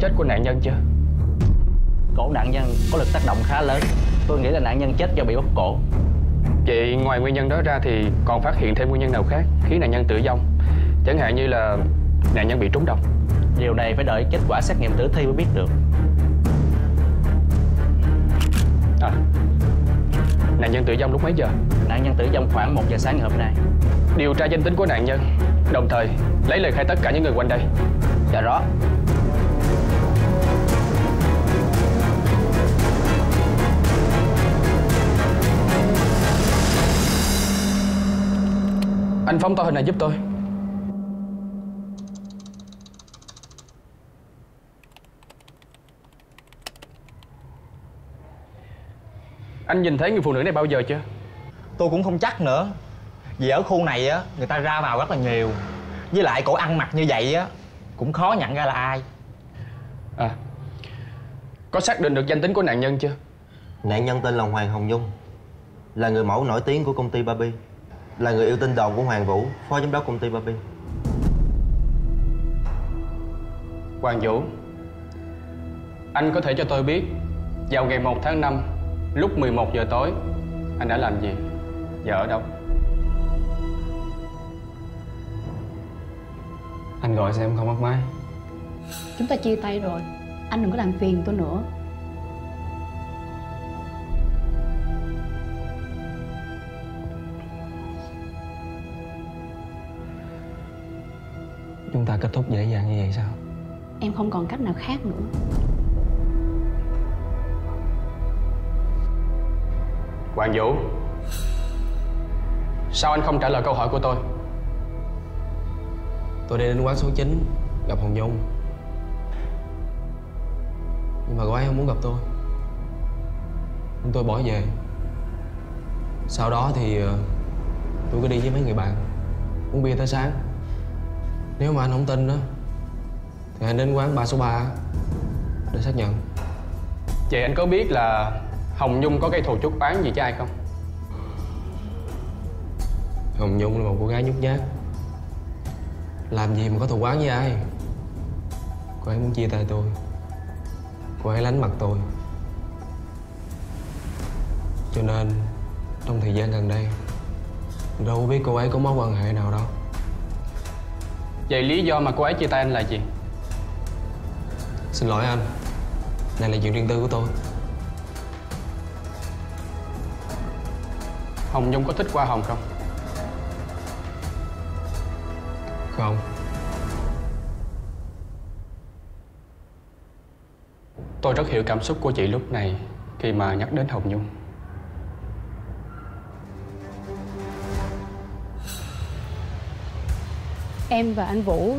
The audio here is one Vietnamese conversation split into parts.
chết của nạn nhân chưa? Cổ nạn nhân có lực tác động khá lớn. Tôi nghĩ là nạn nhân chết do bị bóp cổ. Vậy ngoài nguyên nhân đó ra thì còn phát hiện thêm nguyên nhân nào khác khiến nạn nhân tử vong? Chẳng hạn như là nạn nhân bị trúng độc. Điều này phải đợi kết quả xét nghiệm tử thi mới biết được. À Nạn nhân tử vong lúc mấy giờ? Nạn nhân tử vong khoảng 1 giờ sáng ngày hôm nay. Điều tra danh tính của nạn nhân Đồng thời lấy lời khai tất cả những người quanh đây. Dạ rõ Anh phóng to hình này giúp tôi. Anh nhìn thấy người phụ nữ này bao giờ chưa? Tôi cũng không chắc nữa. Vì ở khu này á Người ta ra vào rất là nhiều. Với lại cổ ăn mặc như vậy á Cũng khó nhận ra là ai. À Có xác định được danh tính của nạn nhân chưa? Nạn nhân tên là Hoàng Hồng Nhung Là người mẫu nổi tiếng của công ty Barbie Là người yêu tinh đồn của Hoàng Vũ Phó giám đốc công ty Barbie Hoàng Vũ Anh có thể cho tôi biết Vào ngày 1 tháng 5 Lúc 11 giờ tối Anh đã làm gì? Và ở đâu? Anh gọi xem không bắt máy. Chúng ta chia tay rồi Anh đừng có làm phiền tôi nữa Chúng ta kết thúc dễ dàng như vậy sao? Em không còn cách nào khác nữa. Hoàng Vũ Sao anh không trả lời câu hỏi của tôi? Tôi đi đến quán số 9 Gặp Hồng Nhung. Nhưng mà cô ấy không muốn gặp tôi. Nên tôi bỏ về. Sau đó thì ờ, Tôi cứ đi với mấy người bạn Uống bia tới sáng Nếu mà anh không tin đó Thì anh đến quán 3 số 3 Để xác nhận. Vậy anh có biết là Hồng Nhung có gây thù chuốc oán gì cho ai không? Hồng Nhung là một cô gái nhút nhát. Làm gì mà có thù oán với ai? Cô ấy muốn chia tay tôi. Cô ấy lánh mặt tôi. Cho nên Trong thời gian gần đây Đâu biết cô ấy có mối quan hệ nào đâu Vậy lý do mà cô ấy chia tay anh là gì? Xin lỗi anh. Này là chuyện riêng tư của tôi. Hồng Nhung có thích Hoa Hồng không? Không. Tôi rất hiểu cảm xúc của chị lúc này Khi mà nhắc đến Hồng Nhung Em và anh Vũ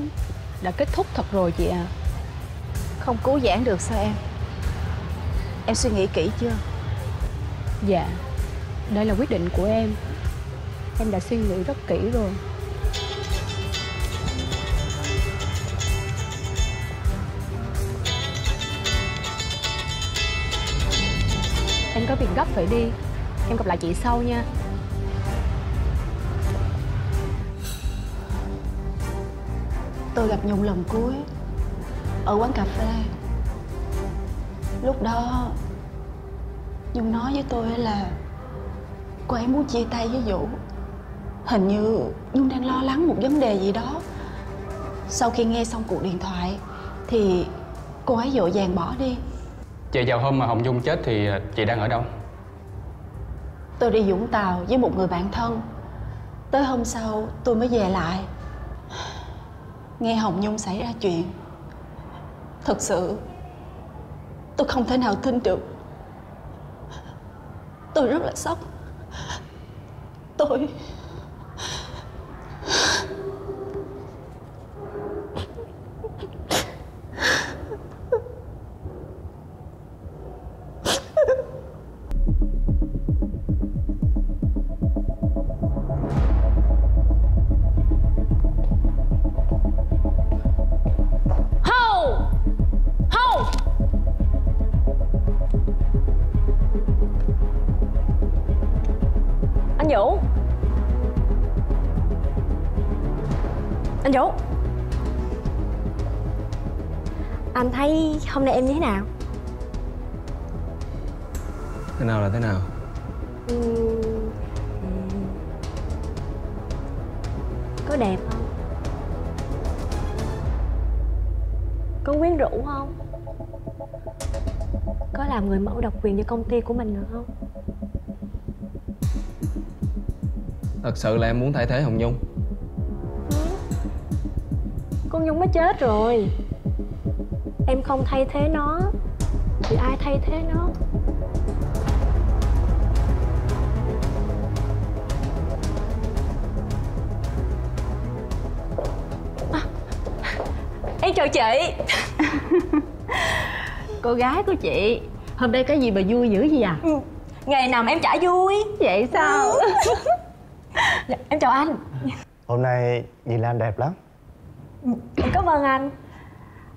đã kết thúc thật rồi chị à Không cứu giãn được sao em? Em suy nghĩ kỹ chưa? Dạ Đây là quyết định của em. Em đã suy nghĩ rất kỹ rồi. Em có việc gấp phải đi. Em gặp lại chị sau nha Tôi gặp Nhung lần cuối Ở quán cà phê. Lúc đó Nhung nói với tôi là Cô ấy muốn chia tay với Vũ. Hình như Nhung đang lo lắng một vấn đề gì đó. Sau khi nghe xong cuộc điện thoại Thì cô ấy dội vàng bỏ đi. Vậy vào hôm mà Hồng Nhung chết thì chị đang ở đâu? Tôi đi Vũng Tàu với một người bạn thân. Tới hôm sau tôi mới về lại Nghe Hồng Nhung xảy ra chuyện. Thật sự, Tôi không thể nào tin được. Tôi rất là sốc. Tôi hôm nay em như thế nào? Thế nào là thế nào? Ừm, Có đẹp không? Có quyến rũ không? Có làm người mẫu độc quyền cho công ty của mình nữa không? Thật sự là em muốn thay thế Hồng Nhung Con Nhung nó chết rồi Em không thay thế nó. Thì ai thay thế nó? À, Em chào chị. Cô gái của chị Hôm nay cái gì mà vui dữ gì à? Ngày nào mà em chả vui. Vậy sao? Dạ, Em chào anh. Hôm nay nhìn Lan đẹp lắm. Em cảm ơn anh.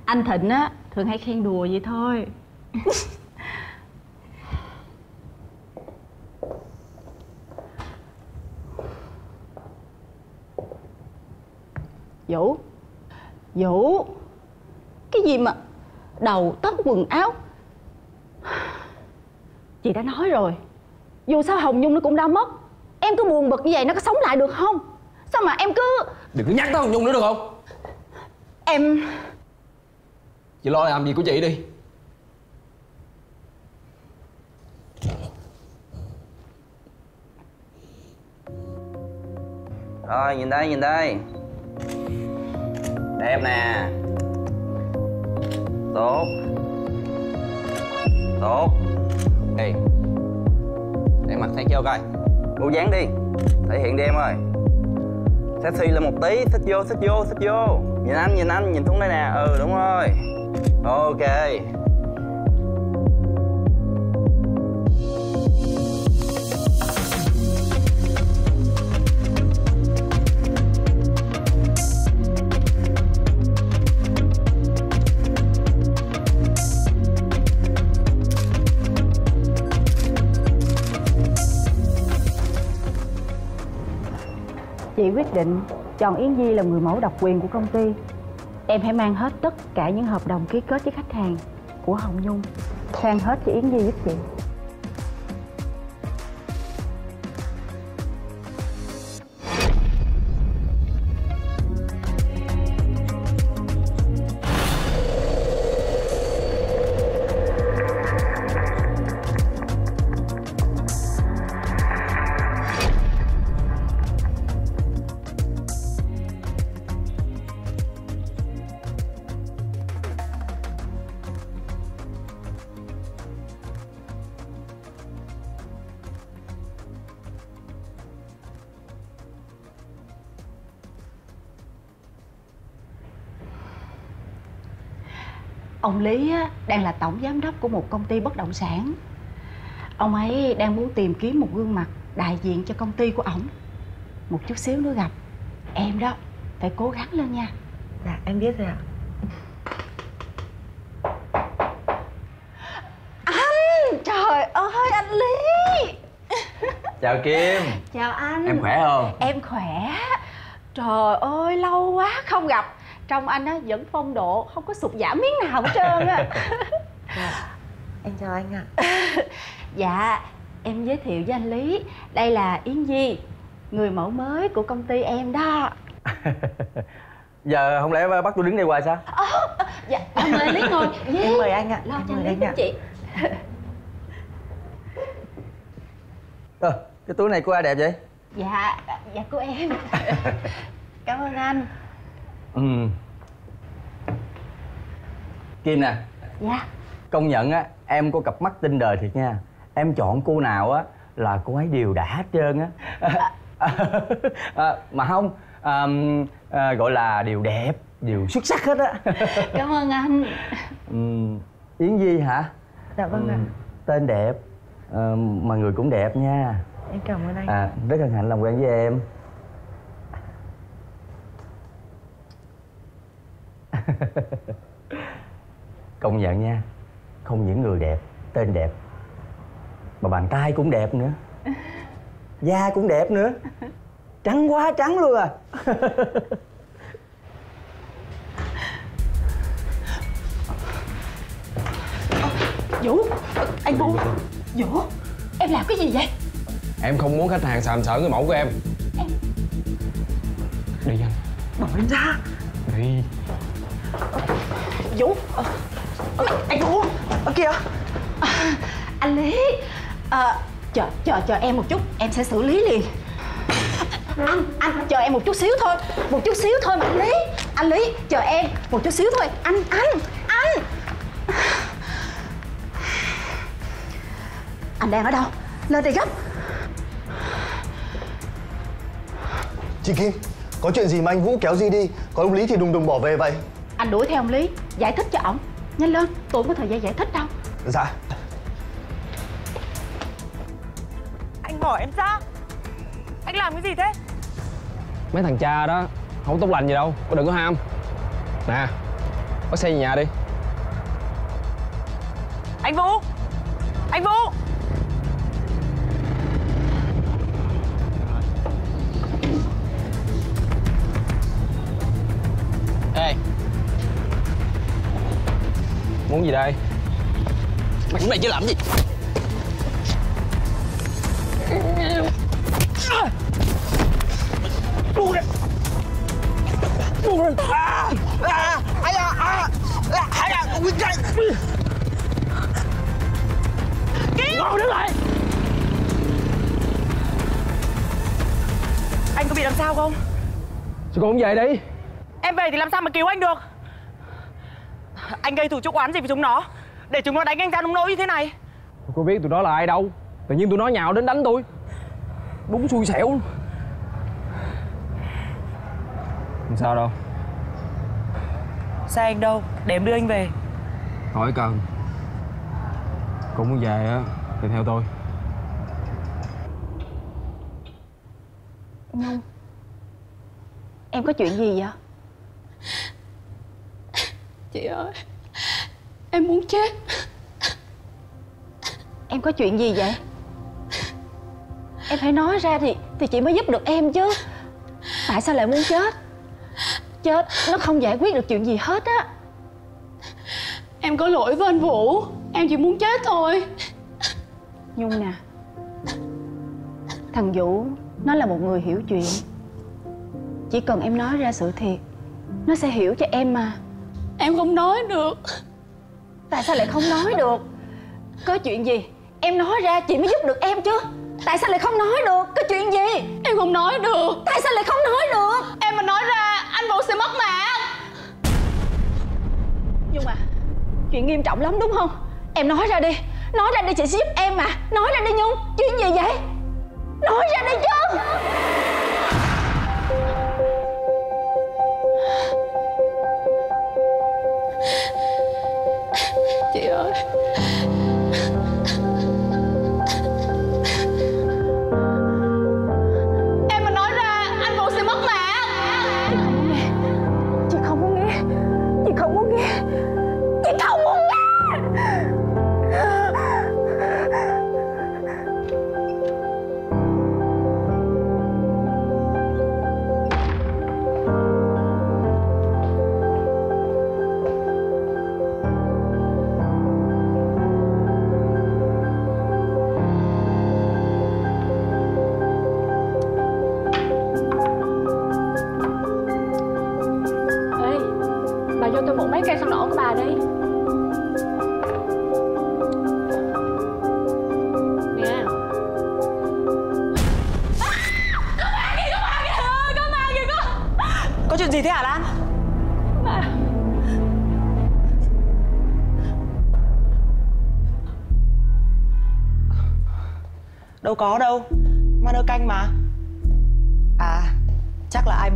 Anh Thịnh á Thường hay khen đùa vậy thôi. Vũ Vũ Cái gì mà Đầu tóc quần áo? Chị đã nói rồi Dù sao Hồng Nhung nó cũng đã mất. Em cứ buồn bực như vậy nó có sống lại được không? Sao mà em cứ Đừng có nhắc tới Hồng Nhung nữa được không? Em Chị lo làm gì của chị đi. Rồi, nhìn đây nhìn đây. Đẹp nè. Tốt. Tốt. Ê, Để mặt thấy chưa coi. Bộ dáng đi, Thể hiện đi em ơi. Sexy lên một tí Xích vô xích vô xích vô. Nhìn anh nhìn anh, nhìn xuống đây nè. Ừ đúng rồi. Ok. Chị quyết định chọn Yến Di là người mẫu độc quyền của công ty. Em hãy mang hết tất cả những hợp đồng ký kết với khách hàng của Hồng Nhung. Sang hết cho Yến Di giúp chị. Lý á, đang là tổng giám đốc của một công ty bất động sản. Ông ấy đang muốn tìm kiếm một gương mặt đại diện cho công ty của ổng. Một chút xíu nữa gặp Em đó, phải cố gắng lên nha. Dạ em biết rồi ạ. Anh, trời ơi anh Lý! Chào Kim. Chào anh. Em khỏe không? Em khỏe. Trời ơi lâu quá không gặp Trong anh á vẫn phong độ Không có sụt giảm miếng nào hết trơn á. Em chào anh ạ. Dạ em giới thiệu với anh Lý. Đây là Yến Di Người mẫu mới của công ty em đó. Giờ không lẽ bắt tôi đứng đây hoài sao? Dạ mời anh Lý ngồi. Yeah. Em mời anh ạ. Lo Em cho mời anh anh ạ. chị. Ờ, cái túi này của ai đẹp vậy? Dạ, dạ của em. Cảm ơn anh Ừ. Kim nè, Dạ. Công nhận á, em có cặp mắt tinh đời thiệt nha. Em chọn cô nào á là cô ấy đều đã hết trơn á. À, Mà không, à, à, gọi là đều đẹp, đều xuất sắc hết á. Cảm ơn anh. Ừ, Yến Di hả? Dạ vâng ạ. Ừ, Tên đẹp, ờ, mà người cũng đẹp nha. Em cảm ơn anh. À, rất hân hạnh làm quen với em công nhận nha không những người đẹp tên đẹp mà bàn tay cũng đẹp nữa. Da cũng đẹp nữa. Trắng quá trắng luôn à. Vũ anh vũ vũ em làm cái gì vậy? Em không muốn khách hàng sàm sỡ người mẫu của em. Em đi anh bỏ em ra. Đi. Vũ ờ, ờ, Anh Vũ Ở kìa. À, Anh Lý à, Chờ chờ chờ em một chút Em sẽ xử lý liền. Anh anh chờ em một chút xíu thôi Một chút xíu thôi mà anh Lý. Anh Lý chờ em một chút xíu thôi. Anh anh anh. Anh đang ở đâu? Lên đây gấp. Chị Kim, có chuyện gì mà anh Vũ kéo gì đi? Còn ông Lý thì đùng đùng bỏ về vậy Anh đuổi theo ông Lý Giải thích cho ổng. Nhanh lên Tôi không có thời gian giải thích đâu. Dạ. Anh bỏ em ra Anh làm cái gì thế? Mấy thằng cha đó Không tốt lành gì đâu Có đừng có ham. Nè Bắt xe về nhà đi. Anh Vũ! Anh Vũ Muốn gì đây? Mày cũng này chứ làm gì? Buông ra. Buông ra. À à ai à à ai nguyên trai Ngồi đứng lại Anh có bị làm sao không? Sao con không về đi? Em về thì làm sao mà cứu anh được Anh gây thủ chuốc oán gì với chúng nó? Để chúng nó đánh anh ra nông nỗi như thế này. Tôi có biết tụi nó là ai đâu. Tự nhiên tụi nó nhào đến đánh tôi. Đúng xui xẻo. Luôn Không sao đâu. Xe anh đâu? Để em đưa anh về. Khỏi cần. Cũng muốn về á Thì theo tôi. Nhung Em có chuyện gì vậy? Chị ơi Em muốn chết. Em có chuyện gì vậy? Em phải nói ra thì Thì chị mới giúp được em chứ. Tại sao lại muốn chết? Chết nó không giải quyết được chuyện gì hết á. Em có lỗi với anh Vũ. Em chỉ muốn chết thôi. Nhung nè. Thằng Vũ Nó là một người hiểu chuyện. Chỉ cần em nói ra sự thiệt Nó sẽ hiểu cho em mà. Em không nói được Tại sao lại không nói được? Có chuyện gì? Em nói ra chị mới giúp được em chứ. Tại sao lại không nói được? Có chuyện gì? Em không nói được. Tại sao lại không nói được? Em mà nói ra anh Vũ sẽ mất mạng. Nhung à Chuyện nghiêm trọng lắm đúng không? Em nói ra đi. Nói ra đi chị sẽ giúp em mà. Nói ra đi Nhung. Chuyện gì vậy? Nói ra đi chứ Chị ơi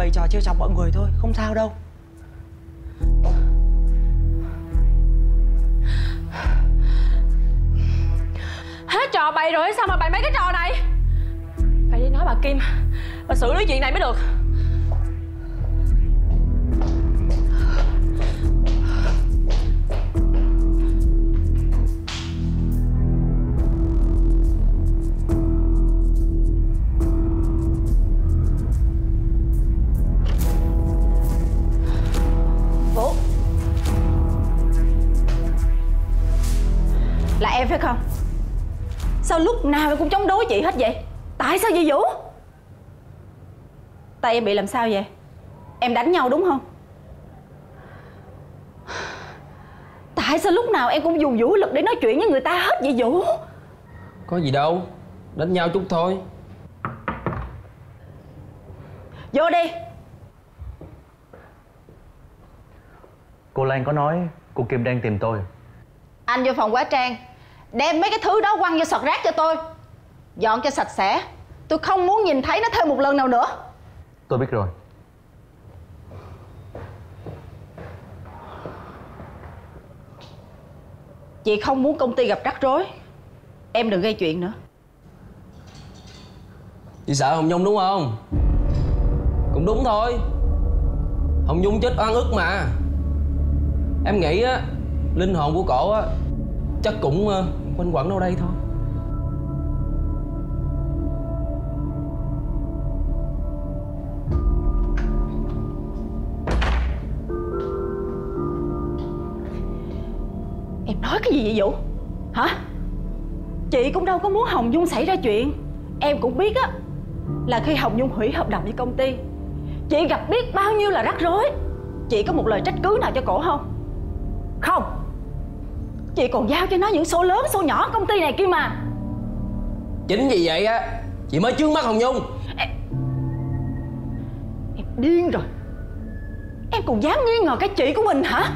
bày trò trêu chọc mọi người thôi Không sao đâu. Em bị làm sao vậy? Em đánh nhau đúng không? Tại sao lúc nào em cũng dùng vũ lực để nói chuyện với người ta hết vậy Vũ? Có gì đâu Đánh nhau chút thôi. Vô đi. Cô Lan có nói cô Kim đang tìm tôi. Anh vô phòng quá trang Đem mấy cái thứ đó quăng vô sọt rác cho tôi. Dọn cho sạch sẽ. Tôi không muốn nhìn thấy nó thêm một lần nào nữa Tôi biết rồi. Chị không muốn công ty gặp rắc rối. Em đừng gây chuyện nữa. Chị sợ Hồng Nhung đúng không? Cũng đúng thôi. Hồng Nhung chết oan ức mà. Em nghĩ á Linh hồn của cổ á Chắc cũng ờ, quanh quẩn đâu đây thôi gì vậy Vũ? Hả? Chị cũng đâu có muốn Hồng Nhung xảy ra chuyện. Em cũng biết á Là khi Hồng Nhung hủy hợp đồng với công ty Chị gặp biết bao nhiêu là rắc rối. Chị có một lời trách cứ nào cho cổ không? Không. Chị còn giao cho nó những số lớn số nhỏ công ty này kia mà. Chính vì vậy á Chị mới chướng mắt Hồng Nhung. Em điên rồi. Em còn dám nghi ngờ cái chị của mình hả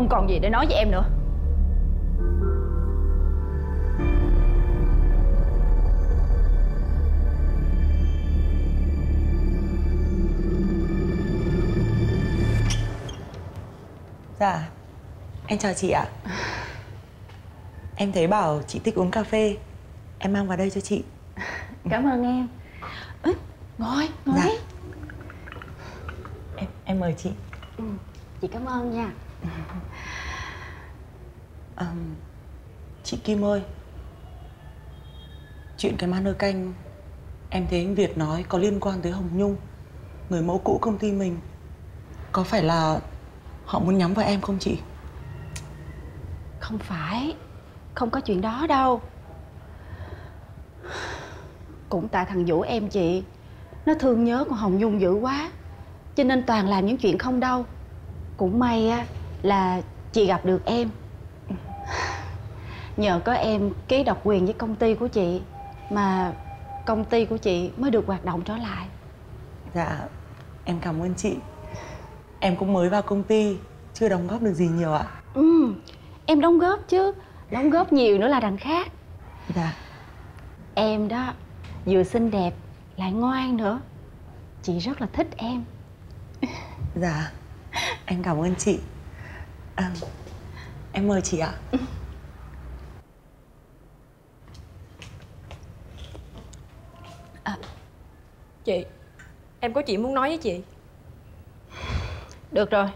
không còn gì để nói với em nữa. Dạ Em chào chị ạ. Em thấy bảo chị thích uống cà phê. Em mang vào đây cho chị. Cảm ơn em. Ê, Ngồi, ngồi Dạ. đi. Em, em mời chị. Ừ, Chị cảm ơn nha à, Chị Kim ơi. Chuyện cái ma nơ canh Em thấy anh Việt nói có liên quan tới Hồng Nhung Người mẫu cũ công ty mình. Có phải là họ muốn nhắm vào em không chị? Không phải Không có chuyện đó đâu. Cũng tại thằng Vũ em chị Nó thương nhớ con Hồng Nhung dữ quá Cho nên toàn làm những chuyện không đâu. Cũng may á là chị gặp được em. Nhờ có em ký độc quyền với công ty của chị Mà công ty của chị mới được hoạt động trở lại. Dạ Em cảm ơn chị. Em cũng mới vào công ty Chưa đóng góp được gì nhiều ạ. Ừ, em đóng góp chứ Đóng góp nhiều nữa là đằng khác. Dạ. Em đó Vừa xinh đẹp Lại ngoan nữa. Chị rất là thích em. Dạ Em cảm ơn chị à, Em mời chị ạ. Chị Em có chuyện muốn nói với chị. Được rồi.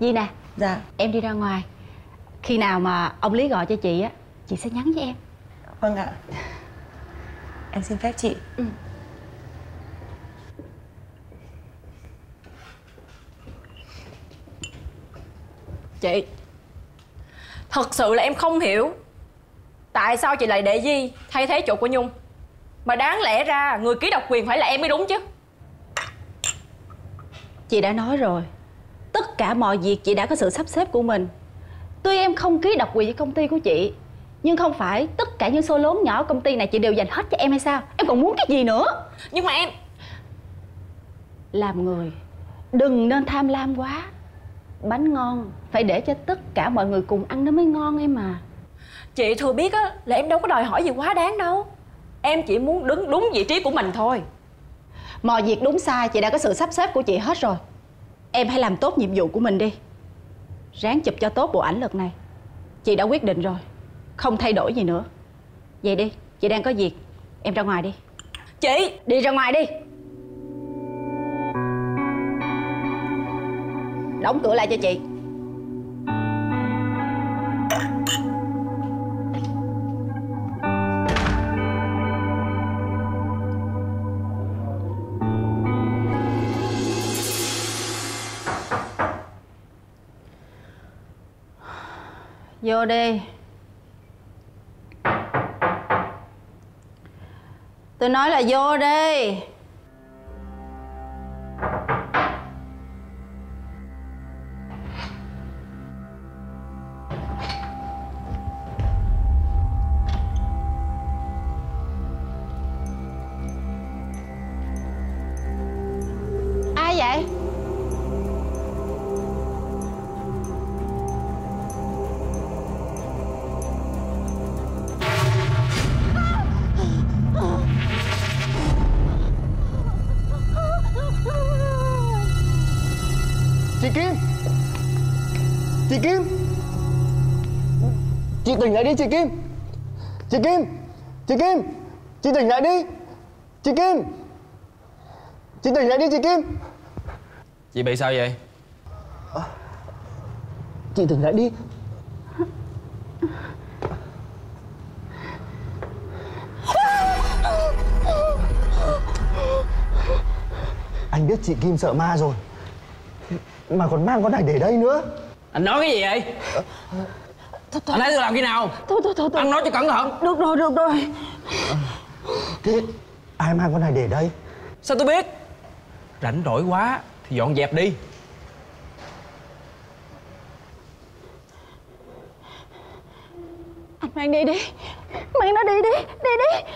Di nè Dạ. Em đi ra ngoài. Khi nào mà ông Lý gọi cho chị á Chị sẽ nhắn với em. Vâng ạ. Em xin phép chị. Ừ. Chị. Thật sự là em không hiểu Tại sao chị lại để Di thay thế chỗ của Nhung. Mà đáng lẽ ra người ký độc quyền phải là em mới đúng chứ. Chị đã nói rồi. Tất cả mọi việc chị đã có sự sắp xếp của mình. Tuy em không ký độc quyền với công ty của chị Nhưng không phải tất cả những số lớn nhỏ công ty này chị đều dành hết cho em hay sao? Em còn muốn cái gì nữa? Nhưng mà em Làm người Đừng nên tham lam quá Bánh ngon. Phải để cho tất cả mọi người cùng ăn nó mới ngon em mà Chị thừa biết á là em đâu có đòi hỏi gì quá đáng đâu. Em chỉ muốn đứng đúng vị trí của mình thôi. Mọi việc đúng sai chị đã có sự sắp xếp của chị hết rồi. Em hãy làm tốt nhiệm vụ của mình đi. Ráng chụp cho tốt bộ ảnh lần này. Chị đã quyết định rồi Không thay đổi gì nữa. Vậy đi, chị đang có việc. Em ra ngoài đi. Chị! Đi ra ngoài đi đóng cửa lại cho chị. Vô đi. Tôi nói là vô đi. Vậy? Chị Kim. Chị Kim. Chị tỉnh lại đi, chị Kim. Chị Kim. Chị Kim. Chị tỉnh lại đi. Chị Kim. Chị tỉnh lại đi, chị Kim. Chị bị sao vậy? Chị tỉnh lại đi Anh biết chị Kim sợ ma rồi Mà còn mang con này để đây nữa Anh nói cái gì vậy? Anh thấy tôi làm khi nào? Thôi thôi thôi, thôi. Anh nói cho cẩn thận Được rồi được rồi Thế ai mang con này để đây Sao tôi biết? Rảnh rỗi quá thì dọn dẹp đi. Anh mang đi đi. Mang nó đi đi Đi đi.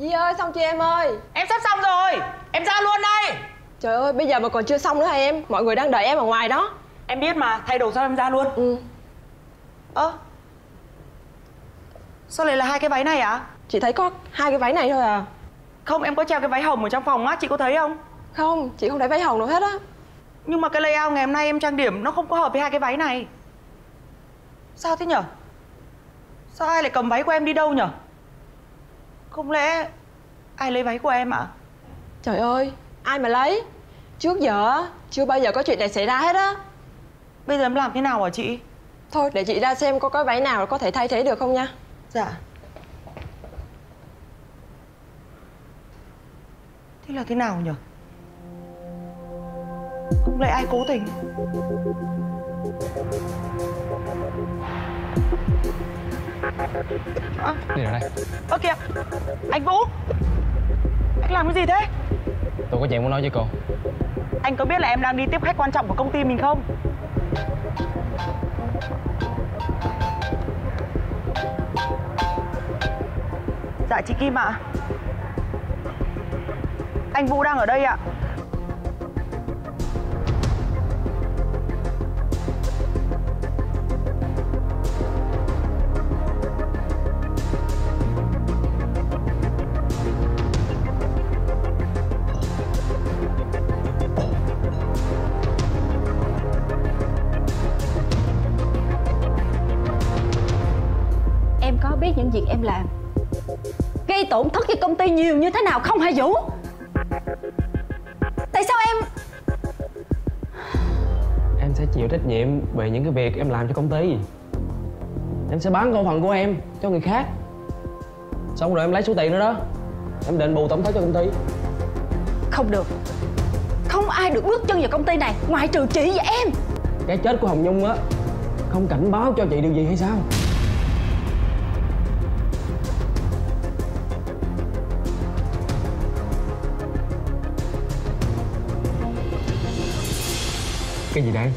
Di ơi xong chưa em ơi? Em sắp xong rồi. Em ra luôn đây. Trời ơi bây giờ mà còn chưa xong nữa hả em? Mọi người đang đợi em ở ngoài đó. Em biết mà thay đồ xong em ra luôn. Ừ. Ơ Sao lại là hai cái váy này ạ? Chị thấy có hai cái váy này thôi à. Không em có treo cái váy hồng ở trong phòng á Chị có thấy không? Không chị không thấy váy hồng đâu hết á. Nhưng mà cái layout ngày hôm nay em trang điểm Nó không có hợp với hai cái váy này. Sao thế nhở? Sao ai lại cầm váy của em đi đâu nhở? Không lẽ ai lấy váy của em ạ? Trời ơi ai mà lấy Trước giờ chưa bao giờ có chuyện này xảy ra hết á Bây giờ em làm thế nào hả chị? Thôi để chị ra xem có cái váy nào có thể thay thế được không nha Dạ Thế là thế nào nhở? Không lẽ ai cố tình? À, Đi ra đây. Ơ kìa. Anh Vũ. Anh làm cái gì thế? Tôi có chuyện muốn nói với cô. Anh có biết là em đang đi tiếp khách quan trọng của công ty mình không? Dạ chị Kim ạ. Anh Vũ đang ở đây ạ. Em những việc em làm. Gây tổn thất cho công ty nhiều như thế nào không hả Vũ? Tại sao em Em sẽ chịu trách nhiệm về những cái việc em làm cho công ty. Em sẽ bán cổ phần của em cho người khác. Xong rồi em lấy số tiền đó đó Em đền bù tổng thất cho công ty. Không được. Không ai được bước chân vào công ty này Ngoại trừ chị và em. Cái chết của Hồng Nhung á Không cảnh báo cho chị điều gì hay sao Cái gì đây?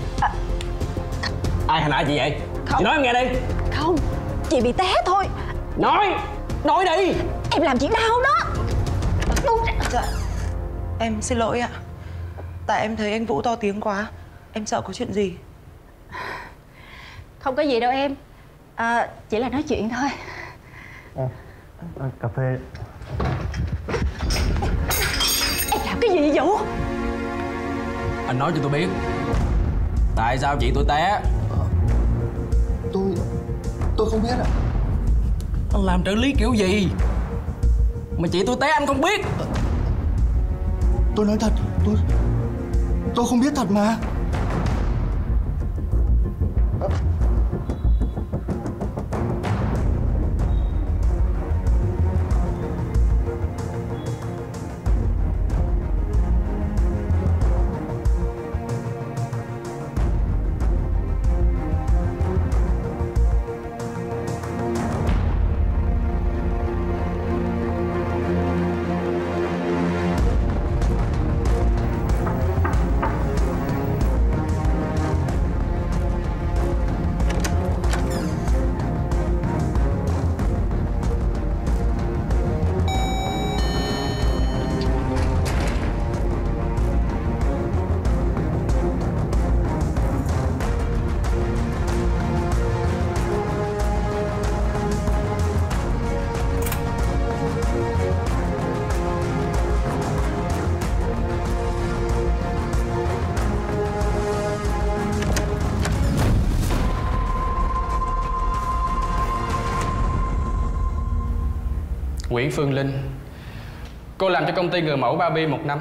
Ai hành hạ chị vậy? Không. Chị nói em nghe đi. Không Chị bị té thôi. Nói Nói đi. Em làm chị đau đó. Ra. Dạ. Em xin lỗi ạ. Tại em thấy anh Vũ to tiếng quá. Em sợ có chuyện gì? Không có gì đâu em. À, Chỉ là nói chuyện thôi. Cà phê. Em làm cái gì vậy Vũ? Anh nói cho tôi biết Tại sao chị tôi té? Tôi Tôi không biết ạ. Anh làm trợ lý kiểu gì? Mà chị tôi té anh không biết. Tôi nói thật Tôi Tôi không biết thật mà Phương Linh. Cô làm cho công ty người mẫu Barbie một năm.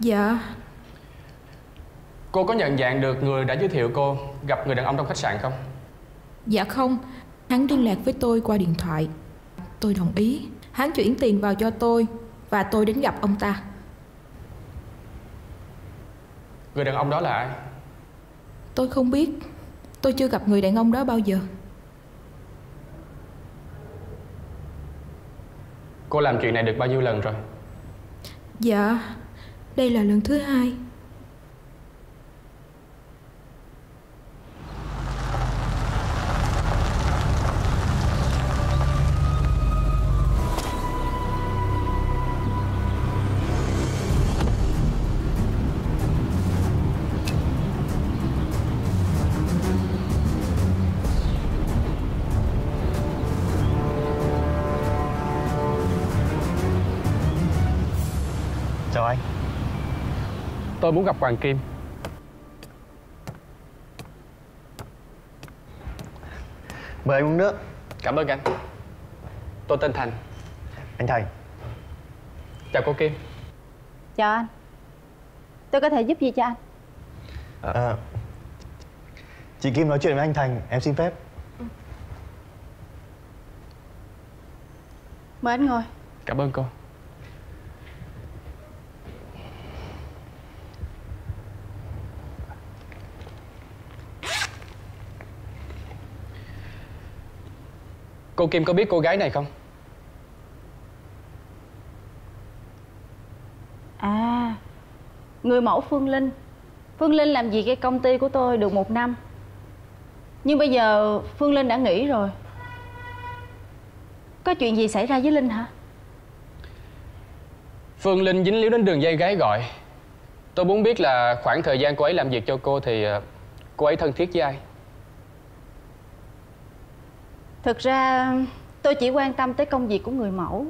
Dạ. Cô có nhận dạng được người đã giới thiệu cô gặp người đàn ông trong khách sạn không? Dạ không. Hắn liên lạc với tôi qua điện thoại. Tôi đồng ý. Hắn chuyển tiền vào cho tôi Và tôi đến gặp ông ta. Người đàn ông đó là ai? Tôi không biết. Tôi chưa gặp người đàn ông đó bao giờ Cô làm chuyện này được bao nhiêu lần rồi? Dạ Đây là lần thứ hai Tôi muốn gặp Hoàng Kim. Mời anh uống nước. Cảm ơn anh. Tôi tên Thành. Anh Thành. Chào cô Kim. Chào anh. Tôi có thể giúp gì cho anh? À, Chị Kim nói chuyện với anh Thành Em xin phép. Mời anh ngồi. Cảm ơn cô Cô Kim có biết cô gái này không? À Người mẫu Phương Linh Phương Linh làm việc cái công ty của tôi được một năm Nhưng bây giờ Phương Linh đã nghỉ rồi Có chuyện gì xảy ra với Linh hả? Phương Linh dính líu đến đường dây gái gọi Tôi muốn biết là khoảng thời gian cô ấy làm việc cho cô thì ờ, cô ấy thân thiết với ai? Thực ra tôi chỉ quan tâm tới công việc của người mẫu.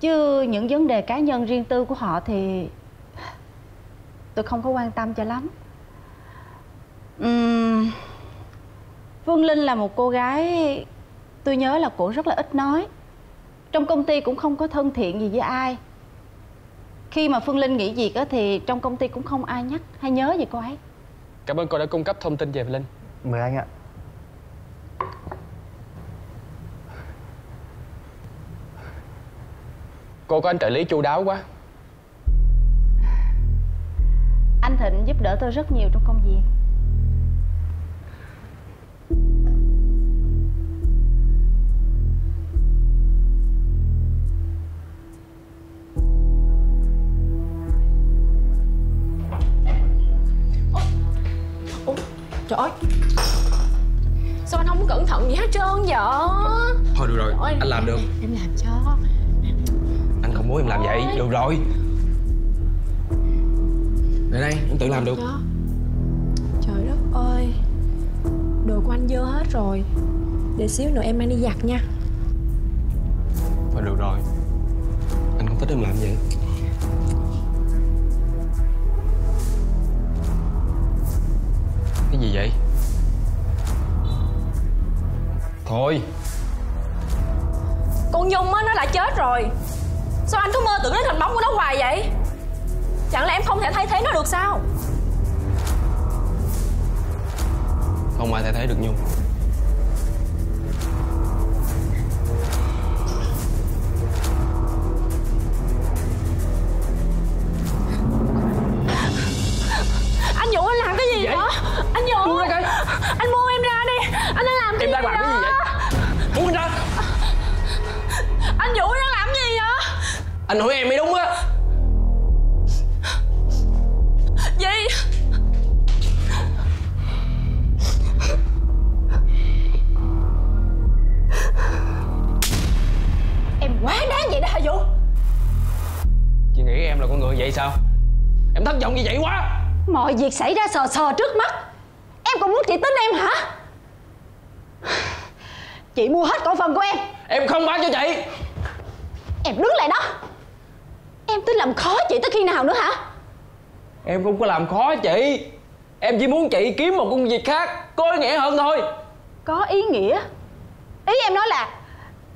Chứ những vấn đề cá nhân riêng tư của họ thì Tôi không có quan tâm cho lắm. Ừm, Phương Linh là một cô gái Tôi nhớ là cô rất là ít nói. Trong công ty cũng không có thân thiện gì với ai. Khi mà Phương Linh nghỉ việc á, thì trong công ty cũng không ai nhắc hay nhớ về cô ấy. Cảm ơn cô đã cung cấp thông tin về Linh. Mời anh ạ Cô có anh trợ lý chu đáo quá. Anh Thịnh giúp đỡ tôi rất nhiều trong công việc. Trời ơi. Sao anh không cẩn thận gì hết trơn vậy? Thôi được rồi, Trời ơi, anh làm được Em làm cho không muốn em làm vậy, được rồi. Đây đây, em tự làm được. Cho. Trời đất ơi. Đồ của anh dơ hết rồi. Để xíu nữa em mang đi giặt nha. Thôi được rồi. Anh không thích em làm vậy. Cái gì vậy? Thôi. Con Nhung á nó đã chết rồi Sao anh cứ mơ tưởng đến hình bóng của nó hoài vậy? Chẳng lẽ em không thể thay thế nó được sao? Không ai thay thế được Nhung. Anh Vũ anh làm cái gì vậy? Anh Vũ Buông ra coi. Anh buông em ra đi. Anh đang làm cái Em gì đang làm cái gì vậy? Buông ra. Anh Vũ vậy Anh hỏi em mới đúng á. Gì Em quá đáng vậy đó hả Vũ? Chị nghĩ em là con người vậy sao? Em thất vọng như vậy quá. Mọi việc xảy ra sờ sờ trước mắt. Em còn muốn chị tính em hả? Chị mua hết cổ phần của em. Em không bán cho chị. Em đứng lại đó Em tính làm khó chị tới khi nào nữa hả? Em không có làm khó chị. Em chỉ muốn chị kiếm một công việc khác Có ý nghĩa hơn thôi. Có ý nghĩa? Ý em nói là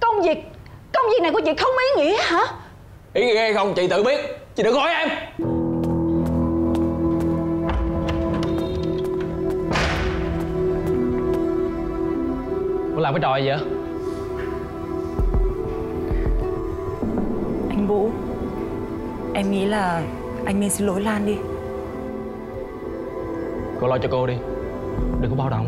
Công việc Công việc này của chị không ý nghĩa hả? Ý nghĩa hay không chị tự biết. Chị đừng hỏi em. Cô làm cái trò gì vậy? Anh Vũ Em nghĩ là anh nên xin lỗi Lan đi. Cô lo cho cô đi. Đừng có bao động.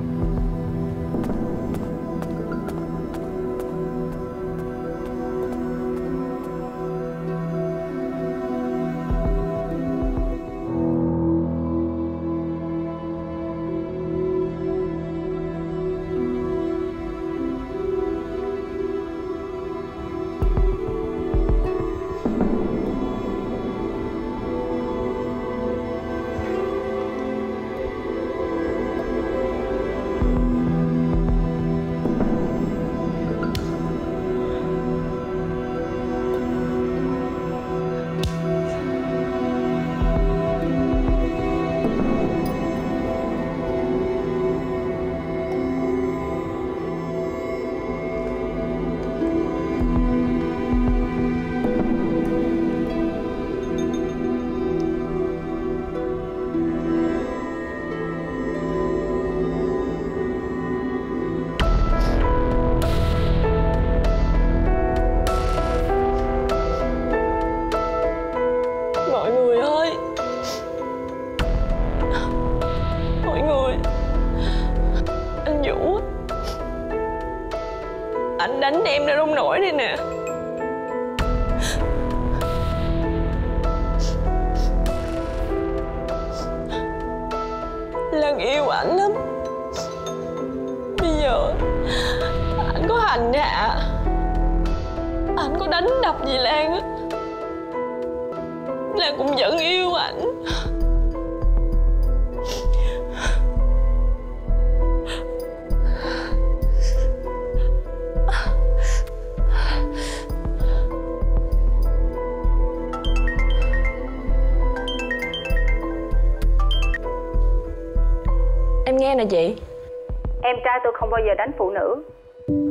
Giờ đánh phụ nữ.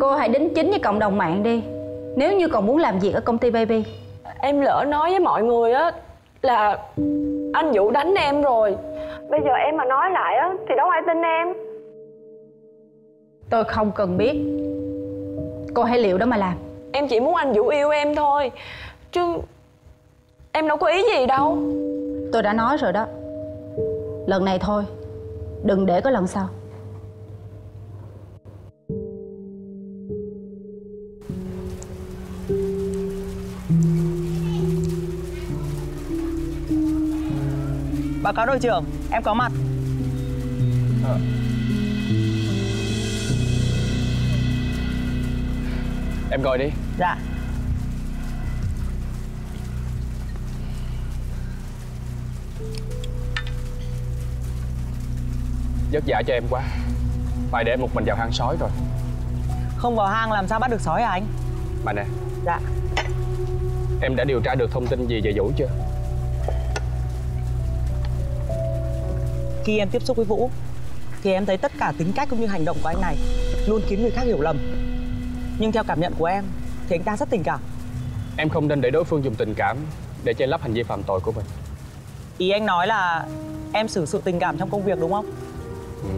Cô hãy đính chính với cộng đồng mạng đi. Nếu như còn muốn làm việc ở công ty Baby. Em lỡ nói với mọi người á Là anh Vũ đánh em rồi. Bây giờ em mà nói lại á Thì đâu ai tin em? Tôi không cần biết. Cô hãy liệu đó mà làm. Em chỉ muốn anh Vũ yêu em thôi Chứ Em đâu có ý gì đâu. Tôi đã nói rồi đó. Lần này thôi Đừng để có lần sau Báo cáo đội trưởng Em có mặt. Em gọi đi. Dạ. Vất vả cho em quá. Phải để em một mình vào hang sói rồi. Không vào hang làm sao bắt được sói hả anh? Mà nè. Dạ. Em đã điều tra được thông tin gì về Vũ chưa Khi em tiếp xúc với Vũ Thì em thấy tất cả tính cách cũng như hành động của anh này Luôn khiến người khác hiểu lầm. Nhưng theo cảm nhận của em Thì anh ta rất tình cảm. Em không nên để đối phương dùng tình cảm Để che lấp hành vi phạm tội của mình. Ý anh nói là em xử sự tình cảm trong công việc đúng không? ừ.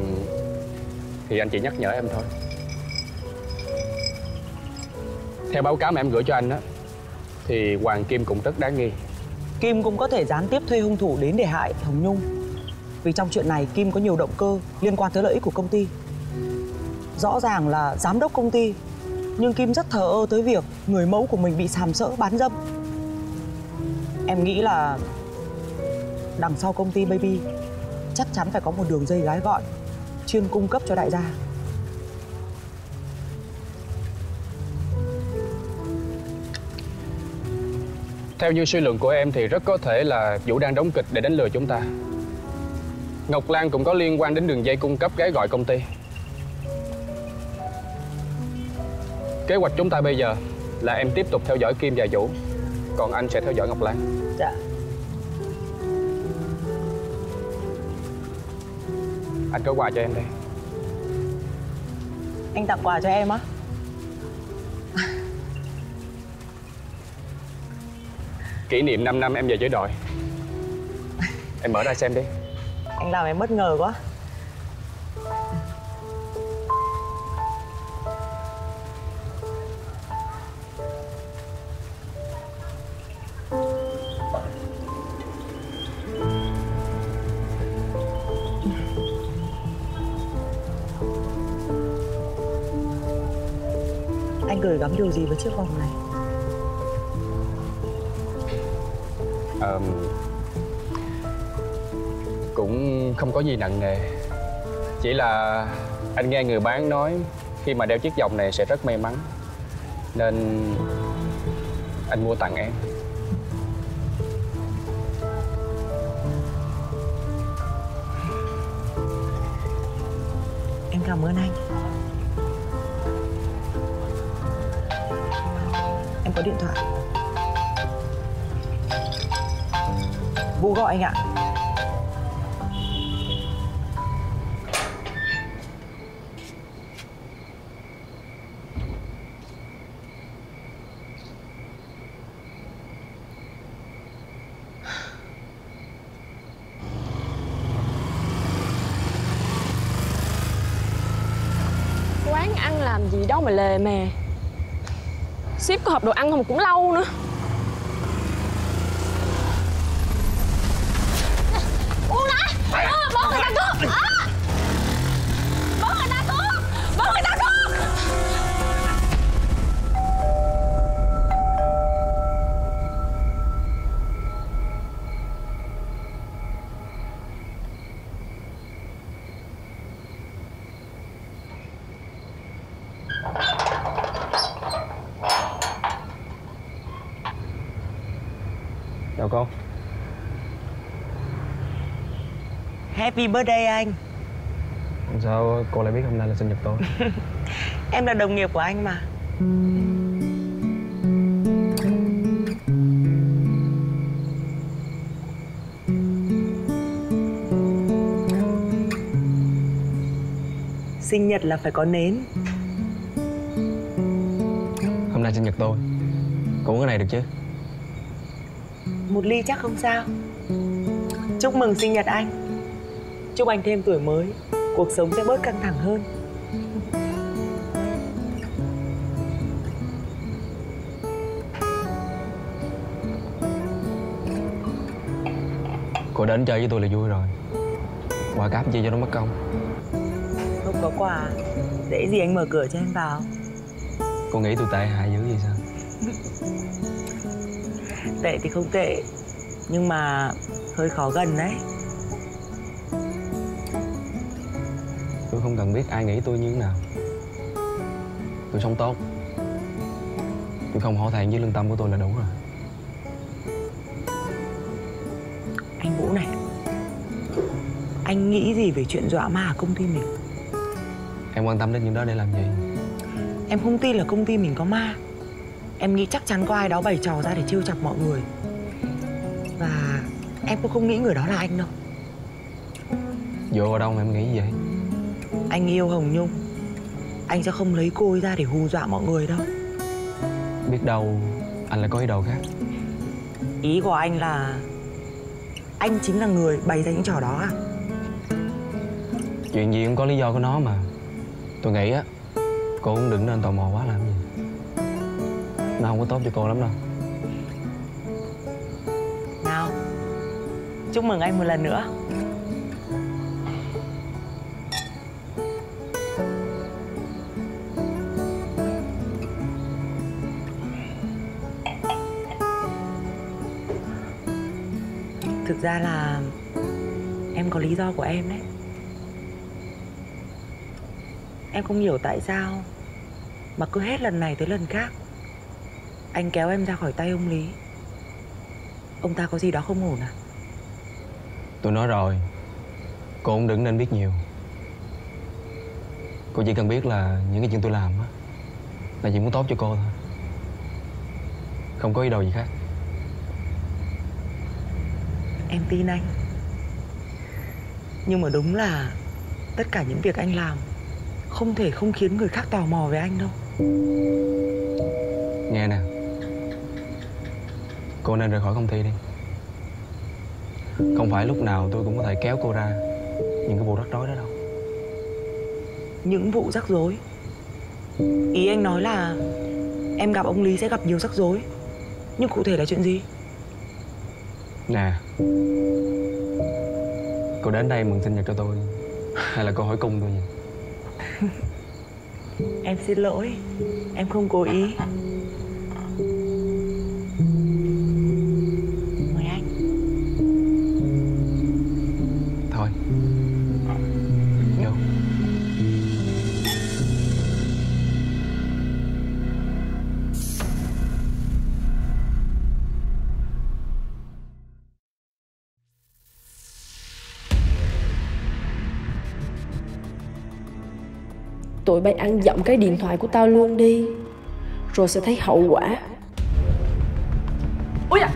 Thì anh chỉ nhắc nhở em thôi. Theo báo cáo mà em gửi cho anh á Thì Hoàng Kim cũng rất đáng nghi. Kim cũng có thể gián tiếp thuê hung thủ đến để hại Hồng Nhung vì trong chuyện này, Kim có nhiều động cơ liên quan tới lợi ích của công ty. Rõ ràng là giám đốc công ty, Nhưng Kim rất thờ ơ tới việc người mẫu của mình bị sàm sỡ, bán dâm. Em nghĩ là đằng sau công ty Baby, chắc chắn phải có một đường dây gái gọi, chuyên cung cấp cho đại gia. Theo như suy luận của em thì rất có thể là Vũ đang đóng kịch để đánh lừa chúng ta. Ngọc Lan cũng có liên quan đến đường dây cung cấp gái gọi công ty. Kế hoạch chúng ta bây giờ là em tiếp tục theo dõi Kim và Vũ. Còn anh sẽ theo dõi Ngọc Lan. Dạ. Anh có quà cho em đây Anh tặng quà cho em á? Kỷ niệm 5 năm em về giới đội. Em mở ra xem đi anh làm em bất ngờ quá Anh gửi gắm điều gì với chiếc vòng này? Không có gì nặng nề. Chỉ là anh nghe người bán nói, Khi mà đeo chiếc vòng này sẽ rất may mắn. Nên anh mua tặng em. Em cảm ơn anh. Em có điện thoại. Vũ gọi anh ạ Quán ăn làm gì đâu mà lề mề Ship có hộp đồ ăn không cũng lâu nữa Uống ra Bỏ người ta cướp! Chào cô. Happy birthday anh. Sao cô lại biết hôm nay là sinh nhật tôi? Em là đồng nghiệp của anh mà. Sinh nhật là phải có nến. Hôm nay sinh nhật tôi. Cũng cái này được chứ Một ly chắc không sao. Chúc mừng sinh nhật anh. Chúc anh thêm tuổi mới. Cuộc sống sẽ bớt căng thẳng hơn. Cô đến chơi với tôi là vui rồi. Quà cáp chi cho nó mất công. Không có quà. Dễ gì anh mở cửa cho em vào? Cô nghĩ tôi tệ hại dữ vậy sao Tệ thì không tệ Nhưng mà hơi khó gần đấy. Tôi không cần biết ai nghĩ tôi như thế nào. Tôi sống tốt. Tôi không hổ thẹn với lương tâm của tôi là đủ rồi. Anh Vũ này Anh nghĩ gì về chuyện dọa ma ở công ty mình? Em quan tâm đến những đó để làm gì? Em không tin là công ty mình có ma Em nghĩ chắc chắn có ai đó bày trò ra để trêu chọc mọi người. Và em cũng không nghĩ người đó là anh đâu. Dựa vào đâu mà em nghĩ vậy? Anh yêu Hồng Nhung. Anh sẽ không lấy cô ấy ra để hù dọa mọi người đâu. Biết đâu anh lại có ý đồ khác. Ý của anh là anh chính là người bày ra những trò đó à? Chuyện gì cũng có lý do của nó mà. Tôi nghĩ á Cô cũng đừng nên tò mò quá làm gì nó không có tốt cho cô lắm đâu. Nào, Chúc mừng anh một lần nữa. Thực ra là Em có lý do của em đấy. Em không hiểu tại sao Mà cứ hết lần này tới lần khác. Anh kéo em ra khỏi tay ông Lý. Ông ta có gì đó không ổn à? Tôi nói rồi. Cô cũng đừng nên biết nhiều. Cô chỉ cần biết là những cái chuyện tôi làm á Là chỉ muốn tốt cho cô thôi. Không có ý đồ gì khác. Em tin anh. Nhưng mà đúng là Tất cả những việc anh làm Không thể không khiến người khác tò mò về anh đâu. Nghe nè Cô nên rời khỏi công ty đi. Không phải lúc nào tôi cũng có thể kéo cô ra Những cái vụ rắc rối đó đâu. Những vụ rắc rối? Ý anh nói là Em gặp ông Lý sẽ gặp nhiều rắc rối. Nhưng cụ thể là chuyện gì? Nè Cô đến đây mừng sinh nhật cho tôi Hay là cô hỏi cung tôi gì Em xin lỗi Em không cố ý bay ăn dậm cái điện thoại của tao luôn đi. Rồi sẽ thấy hậu quả. Ui da.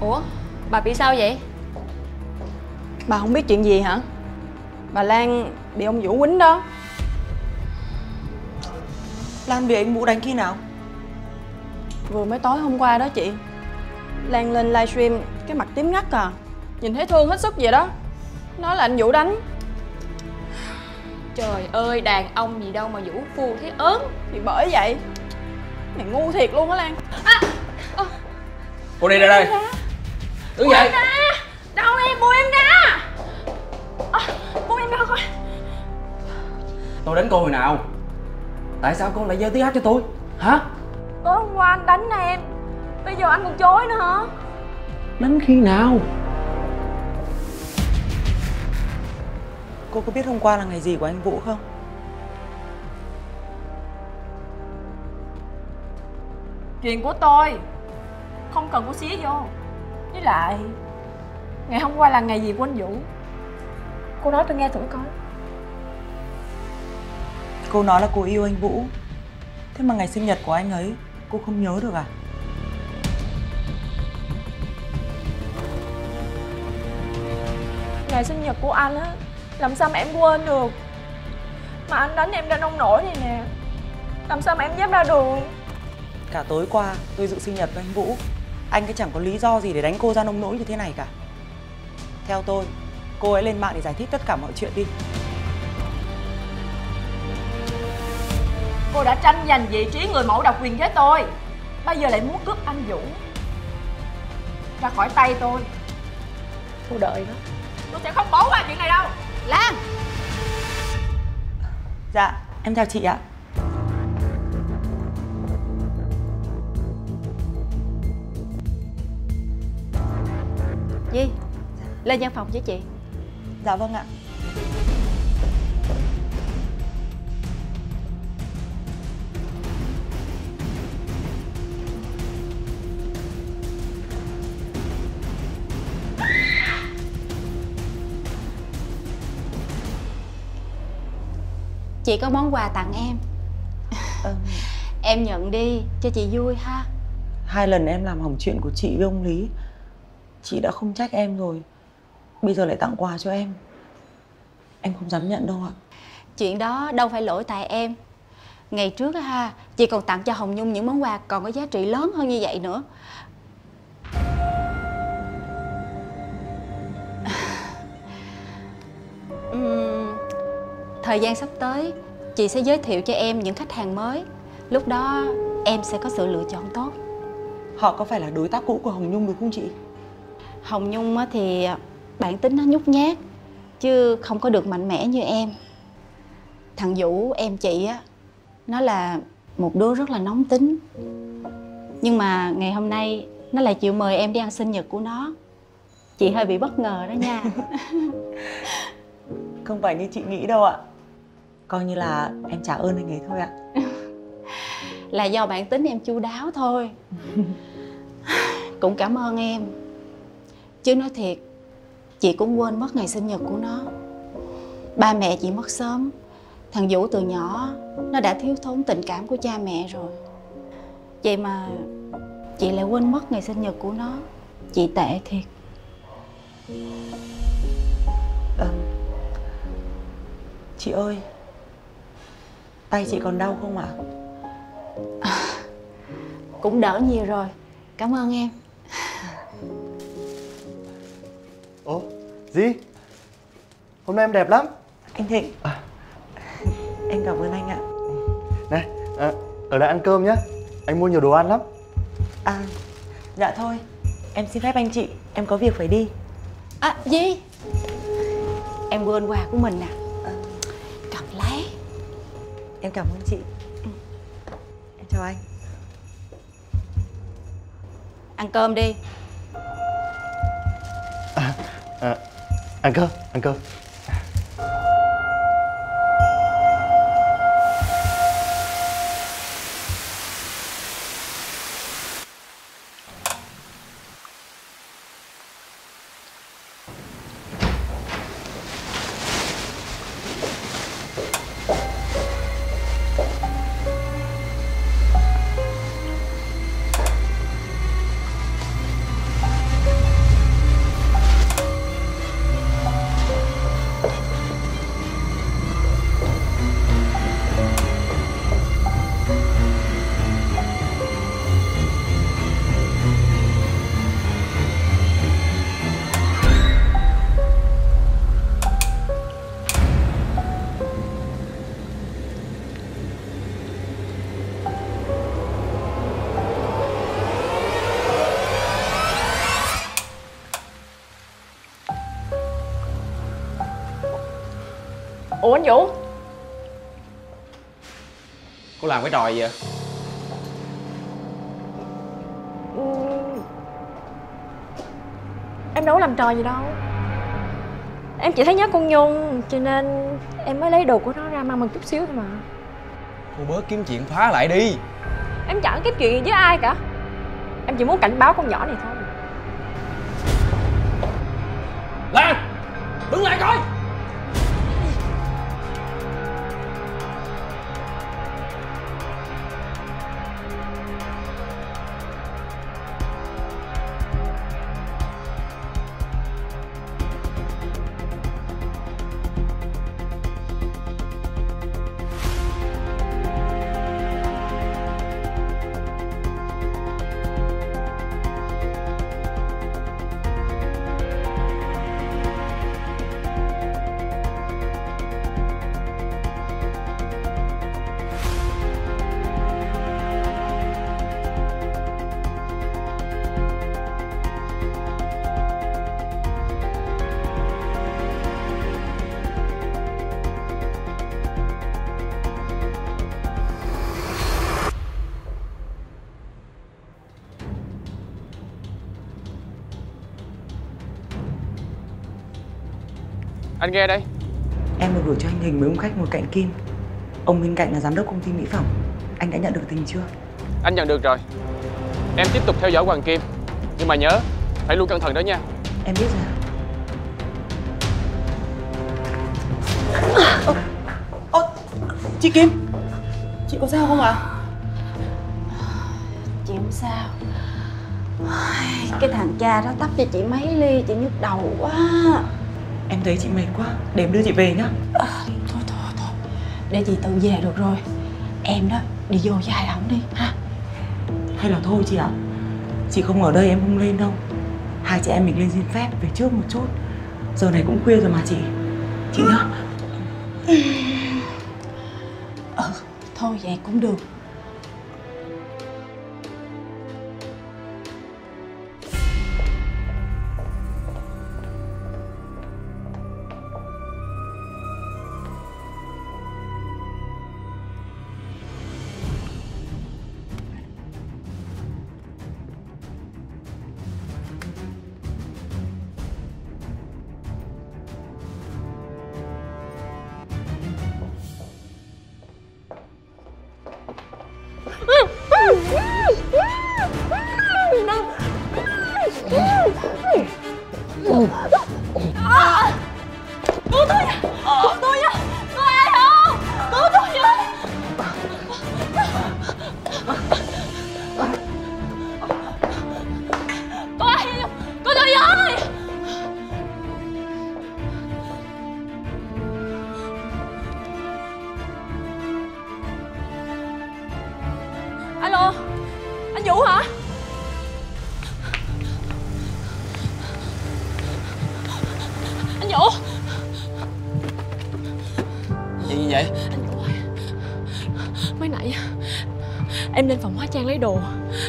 Ủa bà bị sao vậy? Bà không biết chuyện gì hả? Bà Lan bị ông Vũ quýnh đó. Lan bị anh Vũ đánh khi nào? Vừa mới tối hôm qua đó chị. Lan lên livestream cái mặt tím ngắt à. Nhìn thấy thương hết sức vậy đó. Nói là anh Vũ đánh Trời ơi đàn ông gì đâu mà vũ phu thế ớn. Thì bởi vậy? Mày ngu thiệt luôn á Lan. Cô đi ra đây. Đứng dậy. Đâu em buông em ra. À, Buông em ra coi. Tôi đánh cô hồi nào? Tại sao cô lại giơ tiếng hát cho tôi? Hả? Tối hôm qua anh đánh em. Bây giờ anh còn chối nữa hả? Đánh khi nào Cô có biết hôm qua là ngày gì của anh Vũ không? Chuyện của tôi. Không cần cô xía vô. Với lại Ngày hôm qua là ngày gì của anh Vũ? Cô nói tôi nghe thử coi. Cô nói là cô yêu anh Vũ. Thế mà ngày sinh nhật của anh ấy Cô không nhớ được à? Ngày sinh nhật của anh á Làm sao mà em quên được? Mà anh đánh em ra nông nổi này nè. Làm sao mà em dám ra đường? Cả tối qua tôi dự sinh nhật với anh Vũ. Anh ấy chẳng có lý do gì để đánh cô ra nông nỗi như thế này cả. Theo tôi Cô ấy lên mạng để giải thích tất cả mọi chuyện đi. Cô đã tranh giành vị trí người mẫu độc quyền với tôi. Bây giờ lại muốn cướp anh Vũ. Ra khỏi tay tôi. Cô đợi đó Tôi sẽ không bỏ qua chuyện này đâu Lan! Dạ em chào chị ạ. Gì? Lên văn phòng với chị. Dạ vâng ạ Chị có món quà tặng em. Em nhận đi cho chị vui ha. Hai lần em làm hỏng chuyện của chị với ông Lý Chị đã không trách em rồi. Bây giờ lại tặng quà cho em. Em không dám nhận đâu ạ. Chuyện đó đâu phải lỗi tại em. Ngày trước ha Chị còn tặng cho Hồng Nhung những món quà còn có giá trị lớn hơn như vậy nữa Thời gian sắp tới Chị sẽ giới thiệu cho em những khách hàng mới. Lúc đó em sẽ có sự lựa chọn tốt. Họ có phải là đối tác cũ của Hồng Nhung đúng không chị? Hồng Nhung á thì bản tính nó nhút nhát Chứ không có được mạnh mẽ như em. Thằng Vũ em chị á Nó là một đứa rất là nóng tính. Nhưng mà ngày hôm nay Nó lại chịu mời em đi ăn sinh nhật của nó. Chị hơi bị bất ngờ đó nha. Không phải như chị nghĩ đâu ạ Coi như là em trả ơn anh ấy thôi ạ. Là do bản tính em chu đáo thôi. Cũng cảm ơn em. Chứ nói thiệt Chị cũng quên mất ngày sinh nhật của nó. Ba mẹ chị mất sớm. Thằng Vũ từ nhỏ Nó đã thiếu thốn tình cảm của cha mẹ rồi. Vậy mà Chị lại quên mất ngày sinh nhật của nó. Chị tệ thiệt. Ờ, Chị ơi Tay chị còn đau không ạ? Cũng đỡ nhiều rồi. Cảm ơn em. Ồ, gì? Hôm nay em đẹp lắm. Anh Thịnh. Em cảm ơn anh ạ. Này, à, ở lại ăn cơm nhé Anh mua nhiều đồ ăn lắm. À, dạ thôi. Em xin phép anh chị, em có việc phải đi. À, gì? Em quên quà của mình nè lấy Em cảm ơn chị. Em chào anh. Ăn cơm đi. À, Ăn cơm, ăn cơm anh Vũ. Cô làm cái trò gì vậy? Em đâu có làm trò gì đâu. Em chỉ thấy nhớ con Nhung Cho nên em mới lấy đồ của nó ra mang một chút xíu thôi mà. Cô bớt kiếm chuyện phá lại đi. Em chẳng kiếm chuyện gì với ai cả. Em chỉ muốn cảnh báo con nhỏ này thôi. Lan Đứng lại coi Anh nghe đây. Em vừa gửi cho anh hình với ông khách ngồi cạnh Kim. Ông bên cạnh là giám đốc công ty mỹ phẩm. Anh đã nhận được tình chưa? Anh nhận được rồi. Em tiếp tục theo dõi Hoàng Kim. Nhưng mà nhớ Phải luôn cẩn thận đó nha. Em biết rồi Ơ, chị Kim. Chị có sao không ạ? Chị không sao. Cái thằng cha đó tắt cho chị mấy ly Chị nhức đầu quá Em thấy chị mệt quá Để em đưa chị về nhá. À, Thôi thôi thôi. Để chị tự về được rồi. Em đó đi vô với hai ổng đi ha. Hay là thôi chị ạ. Chị không ở đây em không lên đâu. Hai chị em mình lên xin phép về trước một chút. Giờ này cũng khuya rồi mà chị. Chị nhá. Ừ Thôi vậy cũng được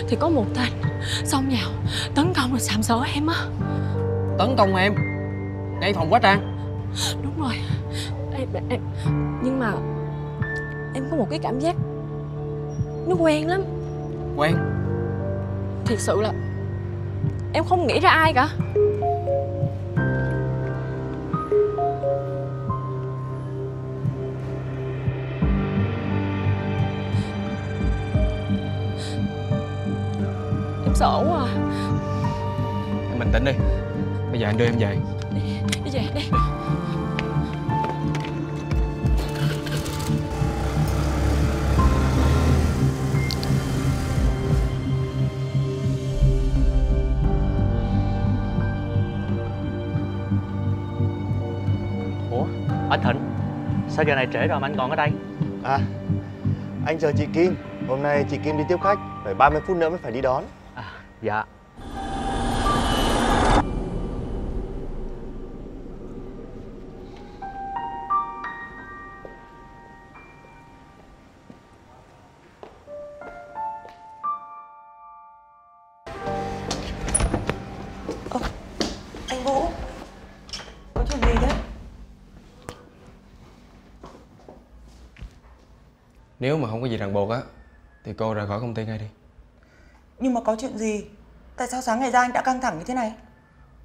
Thì có một tên. Xông vào Tấn công rồi sàm sỡ em á. Tấn công em? Ngay phòng quá trang Đúng rồi. Em, em, Nhưng mà Em có một cái cảm giác Nó quen lắm. Quen. Thiệt sự là Em không nghĩ ra ai cả Giờ anh đưa em về. Đi về đi. Ủa anh Thịnh Sao giờ này trễ rồi mà anh còn ở đây? À Anh chờ chị Kim. Hôm nay chị Kim đi tiếp khách Phải 30 phút nữa mới phải đi đón. Dạ Nếu mà không có gì ràng buộc á Thì cô rời khỏi công ty ngay đi. Nhưng mà có chuyện gì? Tại sao sáng ngày ra anh đã căng thẳng như thế này?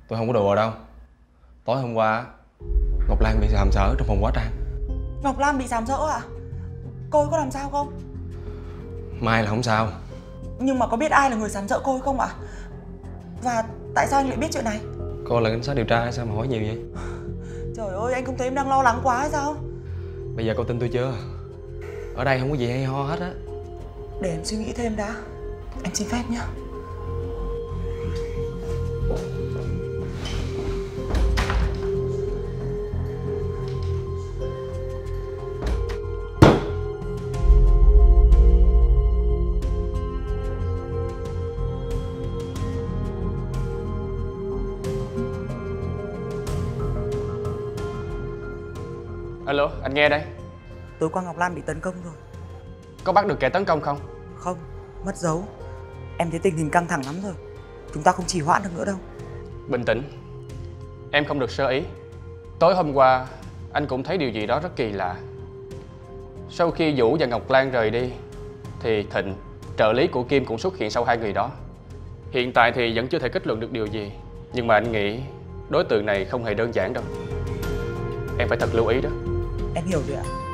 Tôi không có đùa đâu. Tối hôm qua Ngọc Lan bị sàm sỡ trong phòng quá trang. Ngọc Lam bị sàm sỡ à? Cô ấy có làm sao không? Mai là không sao. Nhưng mà có biết ai là người sàm sỡ cô ấy không ạ? Và tại sao anh lại biết chuyện này? Cô là cảnh sát điều tra hay sao mà hỏi nhiều vậy? Trời ơi anh không thấy em đang lo lắng quá hay sao? Bây giờ cô tin tôi chưa Ở đây không có gì hay ho hết á. Để em suy nghĩ thêm đã. Em xin phép nhá. Alo, anh nghe đây Tối qua Ngọc Lam bị tấn công rồi. Có bắt được kẻ tấn công không? Không, mất dấu. Em thấy tình hình căng thẳng lắm rồi. Chúng ta không trì hoãn được nữa đâu. Bình tĩnh. Em không được sơ ý. Tối hôm qua Anh cũng thấy điều gì đó rất kỳ lạ. Sau khi Vũ và Ngọc Lan rời đi Thì Thịnh Trợ lý của Kim cũng xuất hiện sau hai người đó. Hiện tại thì vẫn chưa thể kết luận được điều gì Nhưng mà anh nghĩ Đối tượng này không hề đơn giản đâu. Em phải thật lưu ý đó. Em hiểu rồi ạ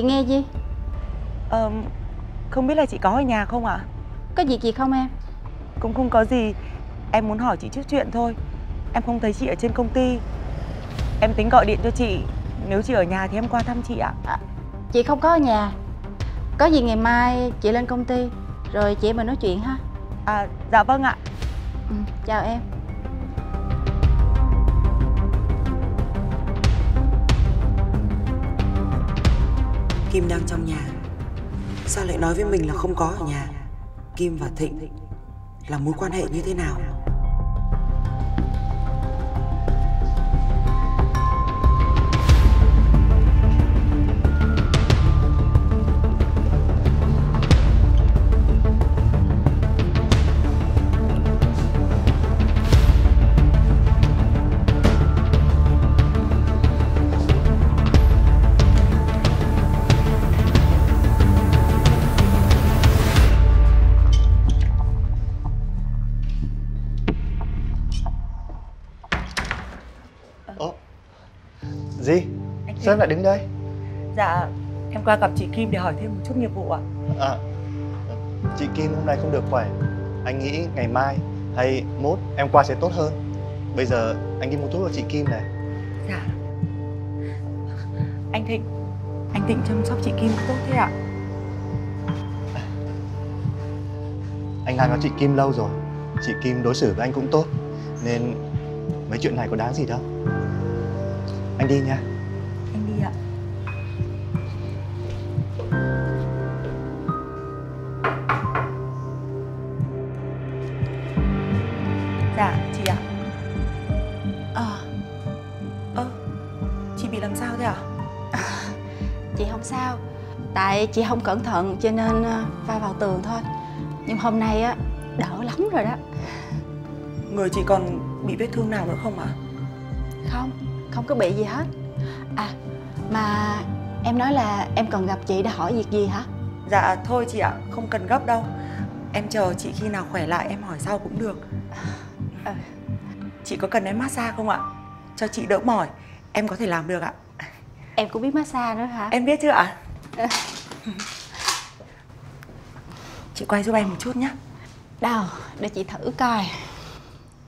chị nghe gì? Ờ, không biết là chị có ở nhà không ạ? có việc gì không em? Cũng không có gì. Em muốn hỏi chị chút chuyện thôi. Em không thấy chị ở trên công ty. Em tính gọi điện cho chị. Nếu chị ở nhà thì em qua thăm chị ạ. Chị không có ở nhà. Có gì ngày mai chị lên công ty rồi chị em mình nói chuyện ha. À dạ vâng ạ. Ừ, chào em Kim đang trong nhà. Sao lại nói với mình là không có ở nhà? Kim và Thịnh Là mối quan hệ như thế nào? Sao em lại đứng đây? Dạ em qua gặp chị Kim để hỏi thêm một chút nghiệp vụ ạ. À Chị Kim hôm nay không được khỏe. Anh nghĩ ngày mai hay mốt em qua sẽ tốt hơn. Bây giờ anh đi mua thuốc cho chị Kim này. Dạ. Anh Thịnh Anh Thịnh chăm sóc chị Kim tốt thế ạ. Anh đang có chị Kim lâu rồi. Chị Kim đối xử với anh cũng tốt. Nên mấy chuyện này có đáng gì đâu. Anh đi nha tại chị không cẩn thận cho nên ờ, va vào tường thôi. Nhưng hôm nay á đỡ lắm rồi đó. Người chị còn bị vết thương nào nữa không ạ? Không không có bị gì hết. À mà em nói là em cần gặp chị để hỏi việc gì hả? Dạ thôi chị ạ Không cần gấp đâu. Em chờ chị khi nào khỏe lại em hỏi sau cũng được. Ờ. Chị có cần em massage không ạ? Cho chị đỡ mỏi Em có thể làm được ạ. Em cũng biết massage nữa hả? Em biết chưa ạ Chị quay giúp em một chút nhé đâu để chị thử coi.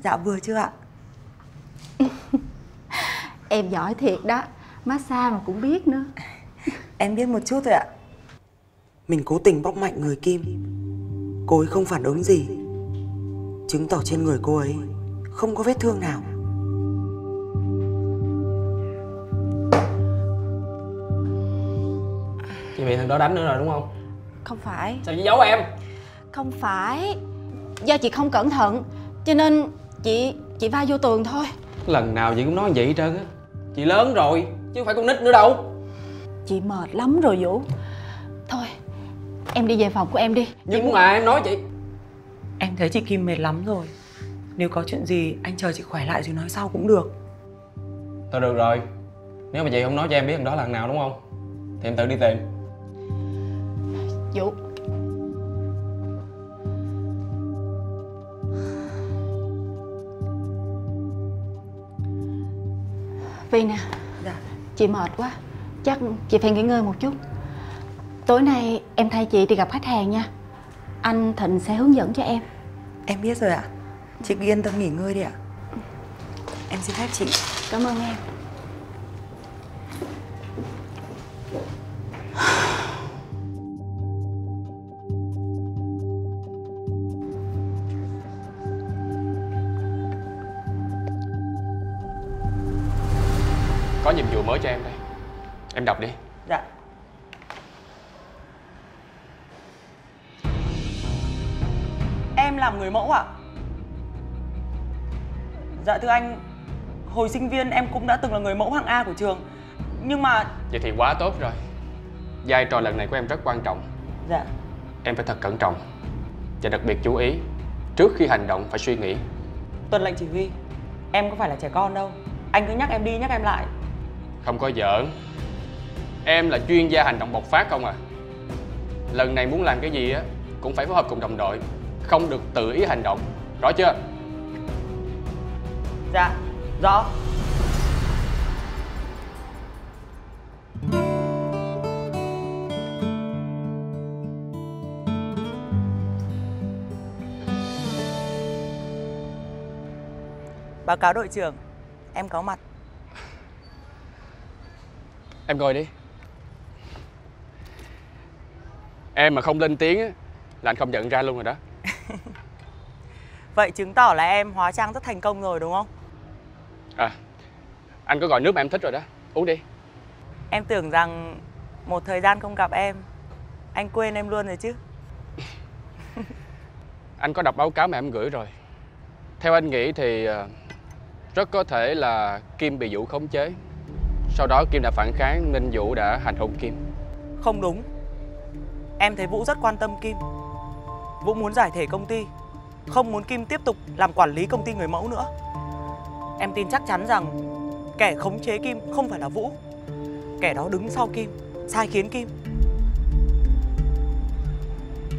Dạ vừa chưa ạ? Em giỏi thiệt đó massage mà cũng biết nữa. Em biết một chút thôi ạ. Mình cố tình bóc mạnh người Kim. Cô ấy không phản ứng gì. Chứng tỏ trên người cô ấy Không có vết thương nào Chị bị thằng đó đánh nữa rồi đúng không? không phải. Sao chị giấu em? không phải. Do chị không cẩn thận cho nên chị chị va vô tường thôi. Lần nào chị cũng nói vậy hết trơn á. Chị lớn rồi, chứ không phải con nít nữa đâu. Chị mệt lắm rồi vũ. Thôi em đi về phòng của em đi. Nhưng mà em nói chị? Em thấy chị Kim mệt lắm rồi. Nếu có chuyện gì anh chờ chị khỏe lại rồi nói sau cũng được. Thôi được rồi. Nếu mà chị không nói cho em biết thằng đó là thằng nào đúng không? Thì em tự đi tìm vũ. Vi nè. Dạ. Chị mệt quá. Chắc chị phải nghỉ ngơi một chút. Tối nay em thay chị đi gặp khách hàng nha. Anh Thịnh sẽ hướng dẫn cho em. Em biết rồi ạ. Chị cứ yên tâm nghỉ ngơi đi ạ. Em xin phép chị. Cảm ơn em Vụ mới cho em đây. Em đọc đi. Dạ. Em làm người mẫu ạ. Dạ thưa anh Hồi sinh viên em cũng đã từng là người mẫu hạng A của trường. Nhưng mà Vậy thì quá tốt rồi. Vai trò lần này của em rất quan trọng. Dạ. Em phải thật cẩn trọng Và đặc biệt chú ý Trước khi hành động phải suy nghĩ. Tuân lệnh chỉ huy. Em có phải là trẻ con đâu. Anh cứ nhắc em đi nhắc em lại không có giỡn. Em là chuyên gia hành động bộc phát không à? Lần này muốn làm cái gì á Cũng phải phối hợp cùng đồng đội. Không được tự ý hành động. Rõ chưa? Dạ Rõ. Báo cáo đội trưởng Em có mặt. Em ngồi đi. Em mà không lên tiếng á, là anh không nhận ra luôn rồi đó. Vậy chứng tỏ là em hóa trang rất thành công rồi đúng không? À Anh có gọi nước mà em thích rồi đó. Uống đi. Em tưởng rằng một thời gian không gặp em Anh quên em luôn rồi chứ. Anh có đọc báo cáo mà em gửi rồi. Theo anh nghĩ thì ờ, Rất có thể là Kim bị Vũ khống chế Sau đó Kim đã phản kháng nên Vũ đã hành hung Kim. Không đúng. Em thấy Vũ rất quan tâm Kim. Vũ muốn giải thể công ty Không muốn Kim tiếp tục làm quản lý công ty người mẫu nữa. Em tin chắc chắn rằng Kẻ khống chế Kim không phải là Vũ. Kẻ đó đứng sau Kim Sai khiến Kim.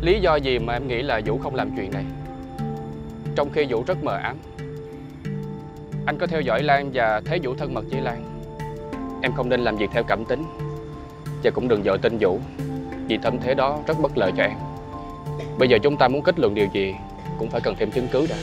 Lý do gì mà em nghĩ là Vũ không làm chuyện này? Trong khi Vũ rất mờ ám Anh có theo dõi Lan và thấy Vũ thân mật với Lan Em không nên làm việc theo cảm tính. Và cũng đừng dội tin Vũ, Vì tâm thế đó rất bất lợi cho em. Bây giờ chúng ta muốn kết luận điều gì Cũng phải cần thêm chứng cứ đã.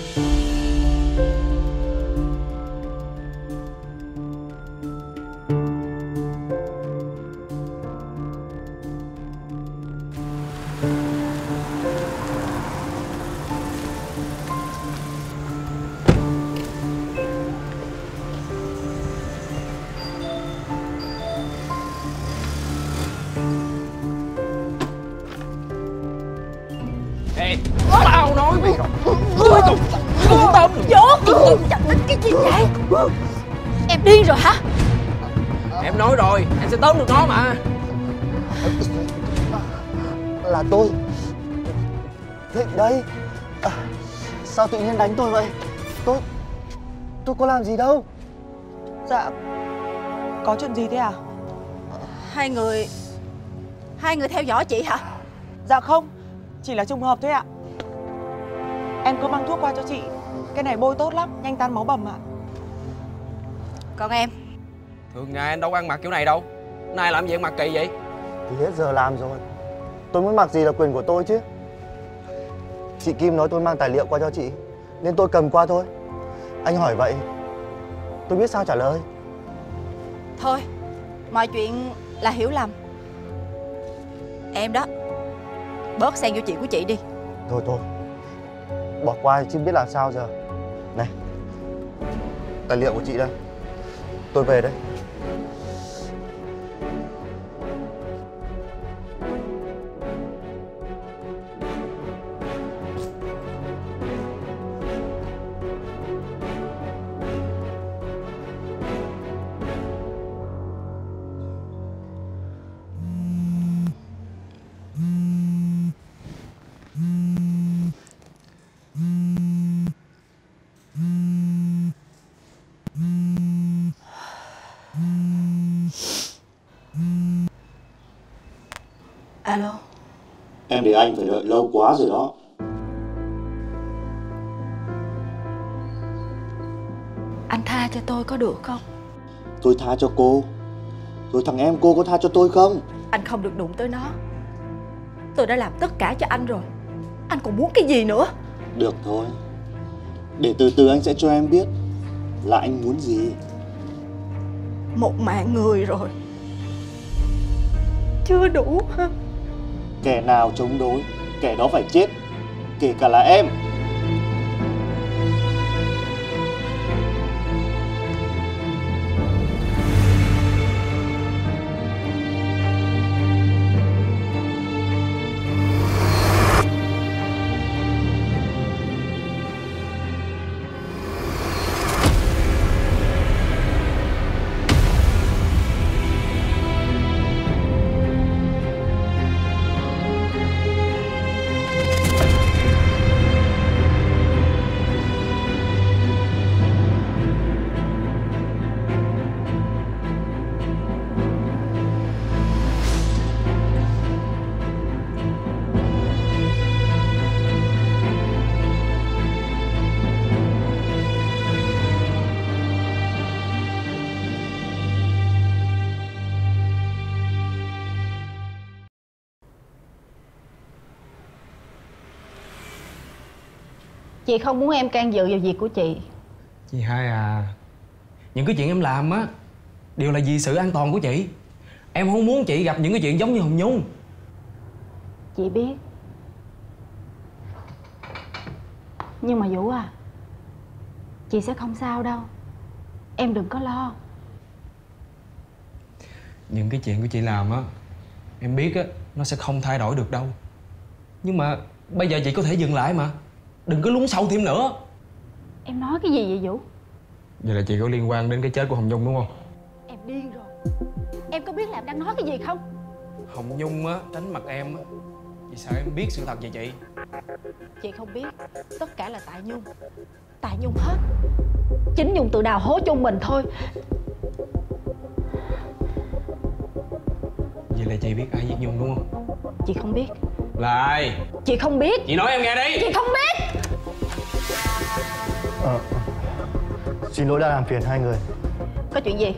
Tự nhiên đánh tôi vậy? Tôi Tôi có làm gì đâu? Dạ Có chuyện gì thế à? Hai người Hai người theo dõi chị hả? Dạ không Chỉ là trùng hợp thôi ạ. Em cứ mang thuốc qua cho chị. Cái này bôi tốt lắm Nhanh tan máu bầm ạ. Còn em? Thường ngày anh đâu có ăn mặc kiểu này đâu. Nay làm gì ăn mặc kỳ vậy? Thì hết giờ làm rồi. Tôi muốn mặc gì là quyền của tôi chứ Chị Kim nói tôi mang tài liệu qua cho chị Nên tôi cầm qua thôi. Anh hỏi vậy Tôi biết sao trả lời? Thôi Mọi chuyện là hiểu lầm. Em đó Bớt xen vô chuyện của chị đi. Thôi thôi. Bỏ qua chứ biết làm sao giờ. Này Tài liệu của chị đây. Tôi về đây Để anh phải đợi lâu quá rồi đó. Anh tha cho tôi có được không? Tôi tha cho cô. Rồi thằng em cô có tha cho tôi không? Anh không được đụng tới nó. Tôi đã làm tất cả cho anh rồi. Anh còn muốn cái gì nữa? Được thôi. Để từ từ anh sẽ cho em biết Là anh muốn gì. Một mạng người rồi. Chưa đủ hả Kẻ nào chống đối Kẻ đó phải chết Kể cả là em. Chị không muốn em can dự vào việc của chị. Chị hai à Những cái chuyện em làm á Đều là vì sự an toàn của chị. Em không muốn chị gặp những cái chuyện giống như Hồng Nhung. Chị biết. Nhưng mà Vũ à Chị sẽ không sao đâu. Em đừng có lo. Những cái chuyện của chị làm á Em biết á Nó sẽ không thay đổi được đâu. Nhưng mà bây giờ chị có thể dừng lại mà Đừng có lún sâu thêm nữa. Em nói cái gì vậy Vũ? Vậy là chị có liên quan đến cái chết của Hồng Nhung đúng không? Em điên rồi. Em có biết là em đang nói cái gì không? Hồng Nhung á tránh mặt em á. Vì sao em biết sự thật về chị? Chị không biết. Tất cả là tại Nhung. Tại Nhung hết. Chính Nhung tự đào hố chung mình thôi. Vậy là chị biết ai giết Nhung đúng không? Chị không biết. Là ai? Chị không biết. Chị nói em nghe đi. Chị không biết Ờ, xin lỗi đã làm phiền hai người. Có chuyện gì?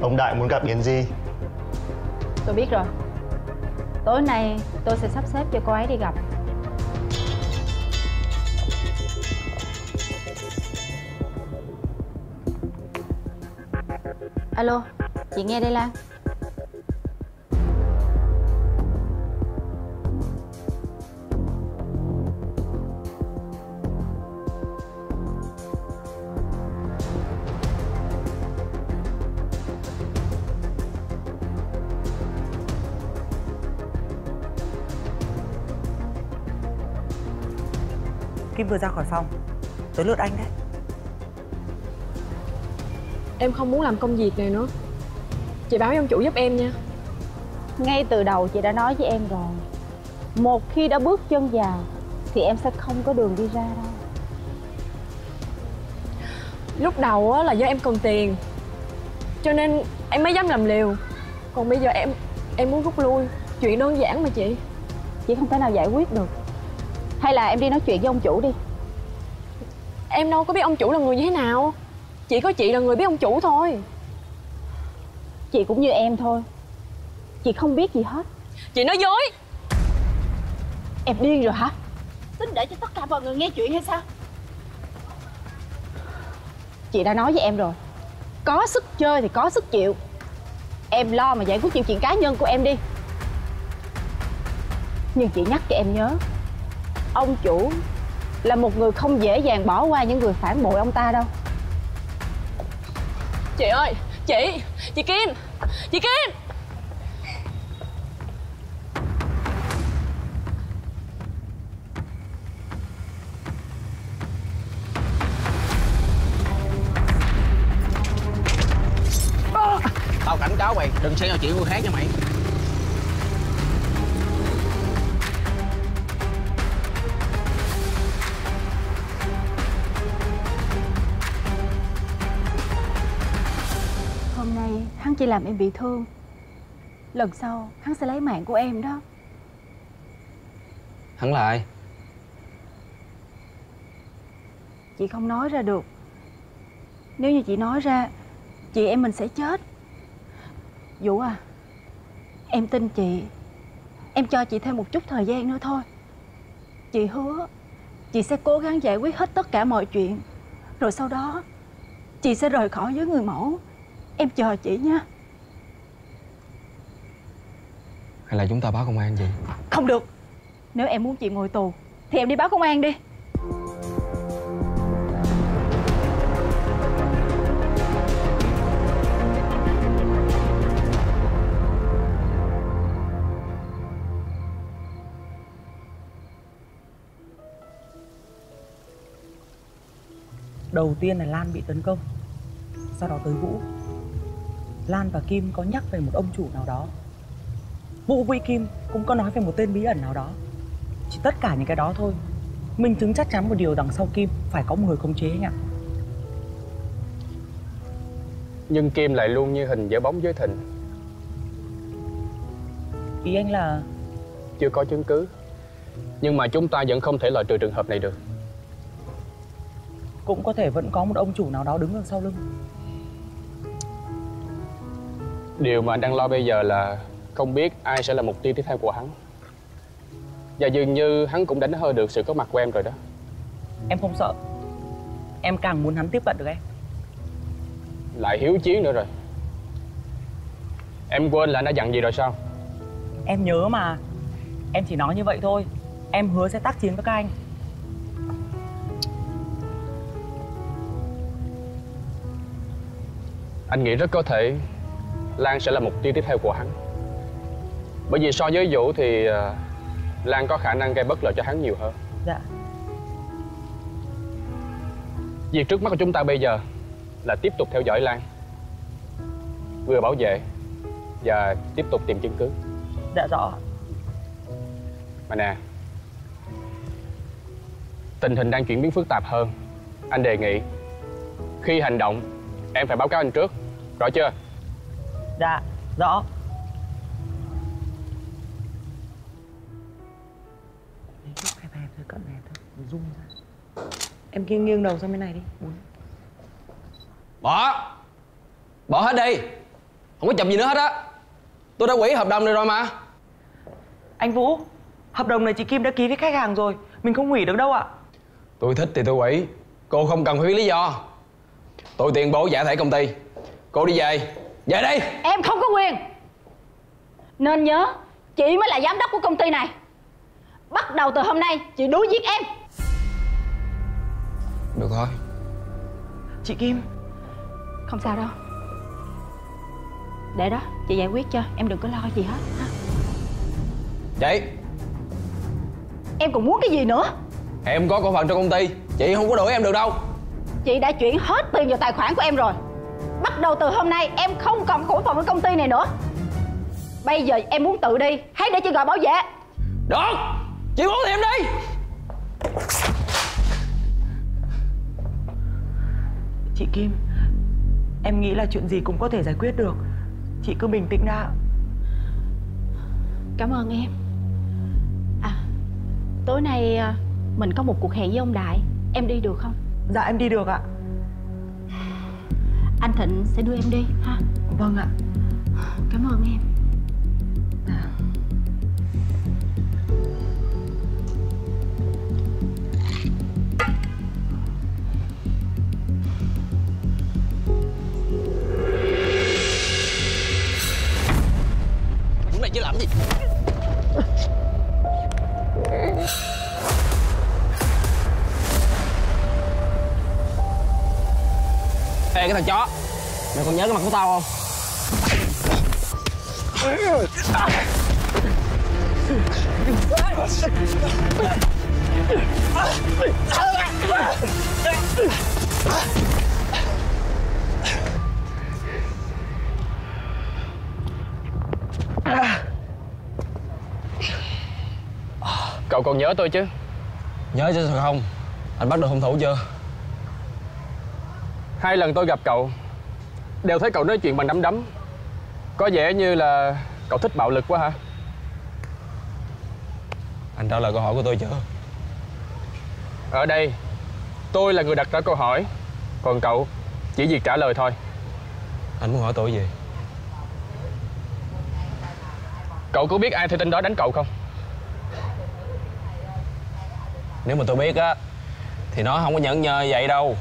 Ông Đại muốn gặp Yến Di. Tôi biết rồi. Tối nay tôi sẽ sắp xếp cho cô ấy đi gặp Alo, chị nghe đây Lan. Kim vừa ra khỏi phòng. Tới lượt anh đấy. Em không muốn làm công việc này nữa. Chị báo với ông chủ giúp em nha. Ngay từ đầu chị đã nói với em rồi. Một khi đã bước chân vào Thì em sẽ không có đường đi ra đâu. Lúc đầu á là do em cần tiền Cho nên em mới dám làm liều. Còn bây giờ em em muốn rút lui Chuyện đơn giản mà chị. Chị không thể nào giải quyết được. Hay là em đi nói chuyện với ông chủ đi. Em đâu có biết ông chủ là người như thế nào Chỉ có chị là người biết ông chủ thôi. Chị cũng như em thôi. Chị không biết gì hết. Chị nói dối. Em điên rồi hả? Tính để cho tất cả mọi người nghe chuyện hay sao? Chị đã nói với em rồi. Có sức chơi thì có sức chịu. Em lo mà giải quyết những chuyện cá nhân của em đi. Nhưng chị nhắc cho em nhớ Ông chủ Là một người không dễ dàng bỏ qua những người phản bội ông ta đâu Chị ơi, Chị Chị Kim Chị Kim. Tao cảnh cáo mày, Đừng xen vào chuyện người khác nha mày. Làm em bị thương. Lần sau hắn sẽ lấy mạng của em đó. Hắn là ai? Chị không nói ra được. Nếu như chị nói ra Chị em mình sẽ chết. Vũ à Em tin chị. Em cho chị thêm một chút thời gian nữa thôi. Chị hứa Chị sẽ cố gắng giải quyết hết tất cả mọi chuyện. Rồi sau đó Chị sẽ rời khỏi với người mẫu. Em chờ chị nha Hay là chúng ta báo công an gì? Không được. Nếu em muốn chị ngồi tù Thì em đi báo công an đi. Đầu tiên là Lan bị tấn công Sau đó tới Vũ. Lan và Kim có nhắc về một ông chủ nào đó Vũ với Kim cũng có nói về một tên bí ẩn nào đó. Chỉ tất cả những cái đó thôi. Minh chứng chắc chắn một điều đằng sau Kim Phải có một người khống chế anh ạ. Nhưng Kim lại luôn như hình vẽ bóng với Thịnh. Ý anh là? Chưa có chứng cứ. Nhưng mà chúng ta vẫn không thể loại trừ trường hợp này được. Cũng có thể vẫn có một ông chủ nào đó đứng đằng sau lưng. Điều mà anh đang lo bây giờ là không biết ai sẽ là mục tiêu tiếp theo của hắn. Và dường như hắn cũng đánh hơi được sự có mặt của em rồi đó. Em không sợ. Em càng muốn hắn tiếp cận được em. Lại hiếu chiến nữa rồi. Em quên là anh đã dặn gì rồi sao? Em nhớ mà. Em chỉ nói như vậy thôi. Em hứa sẽ tác chiến với các anh. Anh nghĩ rất có thể Lan sẽ là mục tiêu tiếp theo của hắn Bởi vì so với Vũ thì ờ, Lan có khả năng gây bất lợi cho hắn nhiều hơn. Dạ. Việc trước mắt của chúng ta bây giờ Là tiếp tục theo dõi Lan. Vừa bảo vệ Và tiếp tục tìm chứng cứ. Dạ rõ. Mà nè Tình hình đang chuyển biến phức tạp hơn. Anh đề nghị Khi hành động Em phải báo cáo anh trước. Rõ chưa? Dạ rõ Rung ra. Em nghiêng nghiêng đầu sang bên này đi. Bốn. Bỏ. Bỏ hết đi. Không có chậm gì nữa hết á. Tôi đã hủy hợp đồng này rồi mà. Anh Vũ Hợp đồng này chị Kim đã ký với khách hàng rồi. Mình không hủy được đâu ạ. Tôi thích thì tôi hủy Cô không cần phải biết lý do. Tôi tuyên bố giải thể công ty. Cô đi về. Về đi. Em không có quyền. Nên nhớ Chị mới là giám đốc của công ty này. Bắt đầu từ hôm nay Chị đuổi giết em Được thôi. Chị Kim. Không sao đâu. Để đó chị giải quyết cho. Em đừng có lo gì hết ha. Chị Em còn muốn cái gì nữa? Em có cổ phần trong công ty Chị không có đuổi em được đâu. Chị đã chuyển hết tiền vào tài khoản của em rồi. Bắt đầu từ hôm nay em không còn cổ phần ở công ty này nữa. Bây giờ em muốn tự đi Hãy để chị gọi bảo vệ. Được Chị muốn thì em đi Chị Kim Em nghĩ là chuyện gì cũng có thể giải quyết được. Chị cứ bình tĩnh đã. Cảm ơn em. À Tối nay à, mình có một cuộc hẹn với ông Đại. Em đi được không? Dạ em đi được ạ. Anh Thịnh sẽ đưa em đi ha. Vâng ạ. Cảm ơn em làm gì Ê cái thằng chó. Mày còn nhớ cái mặt của tao không? Cậu còn nhớ tôi chứ? Nhớ chứ sao không? Anh bắt được hung thủ chưa? Hai lần tôi gặp cậu Đều thấy cậu nói chuyện bằng nắm đấm. Có vẻ như là cậu thích bạo lực quá hả? Anh trả lời câu hỏi của tôi chưa Ở đây Tôi là người đặt ra câu hỏi Còn cậu chỉ việc trả lời thôi. Anh muốn hỏi tôi gì? Cậu có biết ai theo tin đó đánh cậu không Nếu mà tôi biết á Thì nó không có nhẫn nhơ vậy đâu.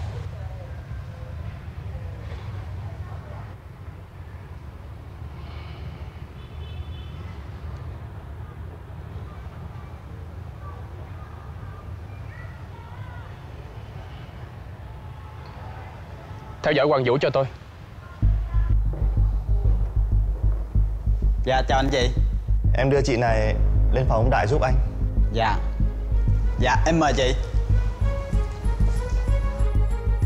Theo dõi Hoàng Vũ cho tôi. Dạ chào anh chị. Em đưa chị này lên phòng ông Đại giúp anh. Dạ Dạ em mời chị.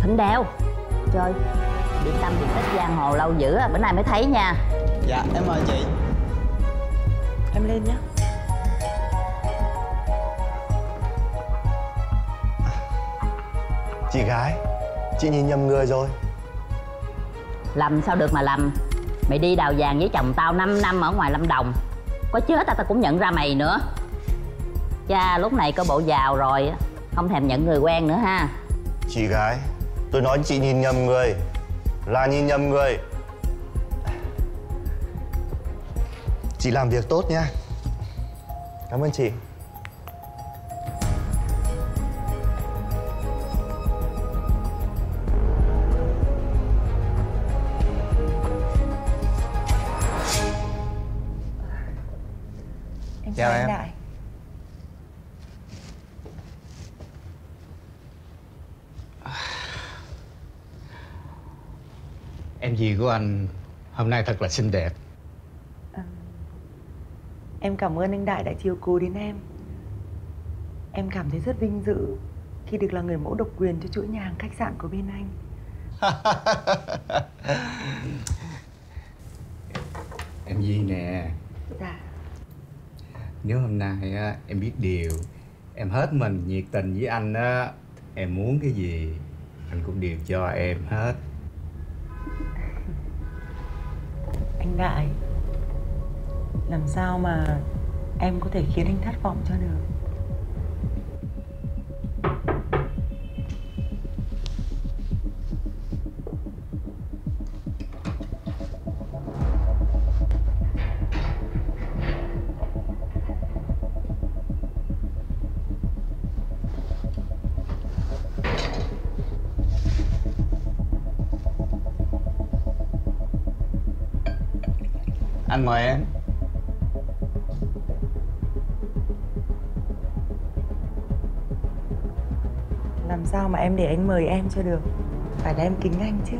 Thịnh Đèo. Trời Điện tâm biệt tích giang hồ lâu dữ bữa nay mới thấy nha. Dạ em mời chị. Em lên nhé Chị gái Chị nhìn nhầm người rồi. Lầm sao được mà lầm? Mày đi đào vàng với chồng tao 5 năm ở ngoài Lâm Đồng. Có chết tao tao cũng nhận ra mày nữa cha, lúc này có bộ giàu rồi không thèm nhận người quen nữa ha. Chị gái, tôi nói chị nhìn nhầm người, là nhìn nhầm người. Chị làm việc tốt nha. Cảm ơn chị. Dì của anh hôm nay thật là xinh đẹp. Em cảm ơn anh Đại đã chiều cố đến em. Em cảm thấy rất vinh dự Khi được là người mẫu độc quyền cho chuỗi nhà hàng khách sạn của bên anh. Em Dì nè. Dạ. Nếu hôm nay á, em biết điều Em hết mình nhiệt tình với anh á Em muốn cái gì Anh cũng đều cho em hết Anh Đại. Làm sao mà em có thể khiến anh thất vọng cho được? Anh mời em. Làm sao mà em để anh mời em cho được? Phải là em kính anh chứ.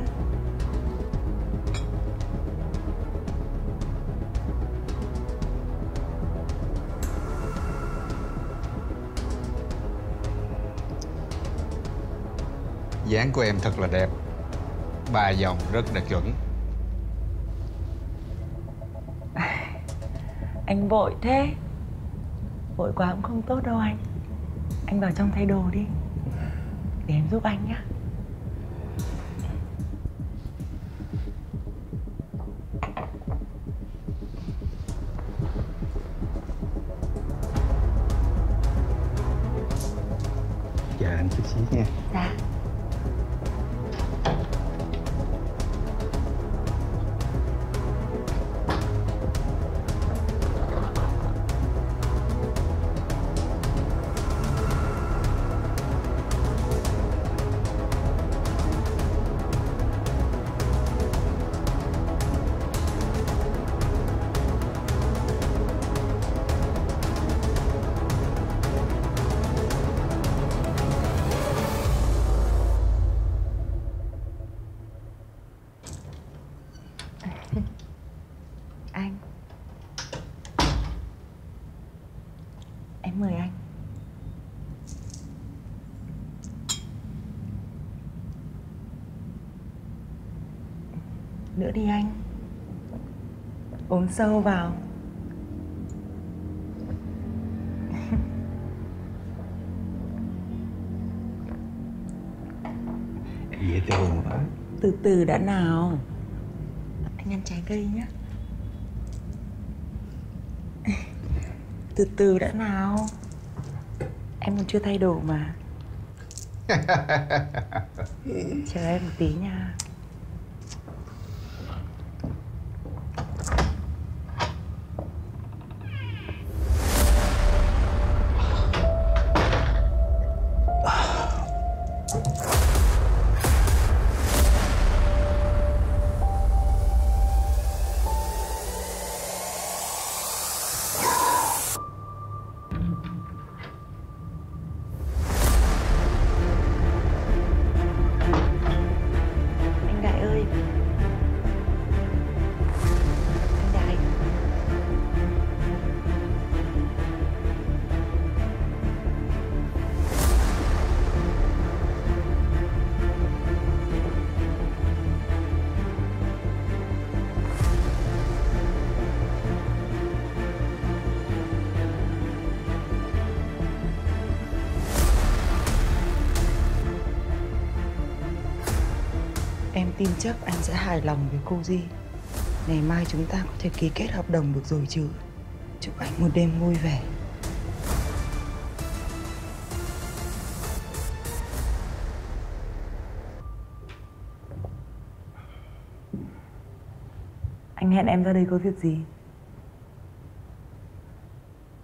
Dáng của em thật là đẹp. Ba dòng rất là chuẩn Anh vội thế. Vội quá cũng không tốt đâu anh. Anh vào trong thay đồ đi. Để em giúp anh nhá. Chờ anh chút xíu nha. Dạ Sâu vào. Dễ thương quá Từ từ đã nào. Anh ăn trái cây nhé Từ từ đã nào. Em còn chưa thay đồ mà. Chờ em một tí nha tin chắc anh sẽ hài lòng với cô Di. Ngày mai chúng ta có thể ký kết hợp đồng được rồi chứ. Chúc anh một đêm vui vẻ. Anh hẹn em ra đây có việc gì?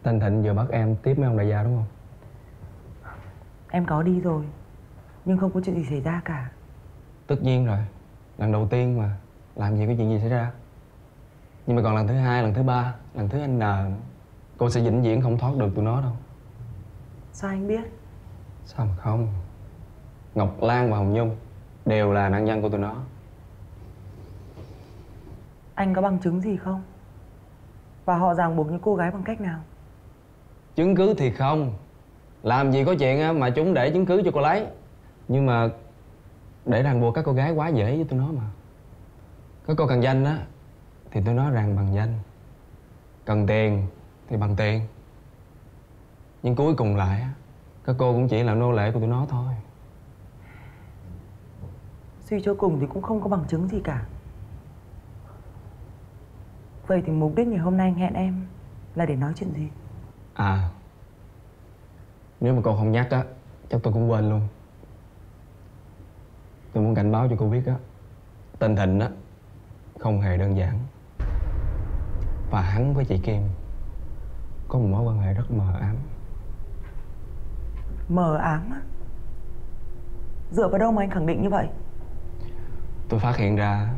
Tên Thịnh vừa bắt em tiếp mấy ông đại gia đúng không? Em có đi rồi Nhưng không có chuyện gì xảy ra cả. Tất nhiên rồi Lần đầu tiên mà Làm gì có chuyện gì xảy ra. Nhưng mà còn lần thứ hai, lần thứ ba, lần thứ N Cô sẽ vĩnh viễn không thoát được tụi nó đâu. Sao anh biết? Sao mà không? Ngọc Lan và Hồng Nhung Đều là nạn nhân của tụi nó. Anh có bằng chứng gì không? Và họ ràng buộc những cô gái bằng cách nào? Chứng cứ thì không. Làm gì có chuyện mà chúng để chứng cứ cho cô lấy. Nhưng mà Để ràng buộc các cô gái quá dễ với tụi nó mà. Các cô cần danh á Thì tụi nó ràng bằng danh. Cần tiền thì bằng tiền. Nhưng cuối cùng lại á Các cô cũng chỉ là nô lệ của tụi nó thôi. Suy cho cùng thì cũng không có bằng chứng gì cả. Vậy thì mục đích ngày hôm nay anh hẹn em Là để nói chuyện gì? À Nếu mà cô không nhắc á Chắc tôi cũng quên luôn Tôi muốn cảnh báo cho cô biết á Tên Thịnh á Không hề đơn giản. Và hắn với chị Kim Có một mối quan hệ rất mờ ám. Mờ ám á? Dựa vào đâu mà anh khẳng định như vậy? Tôi phát hiện ra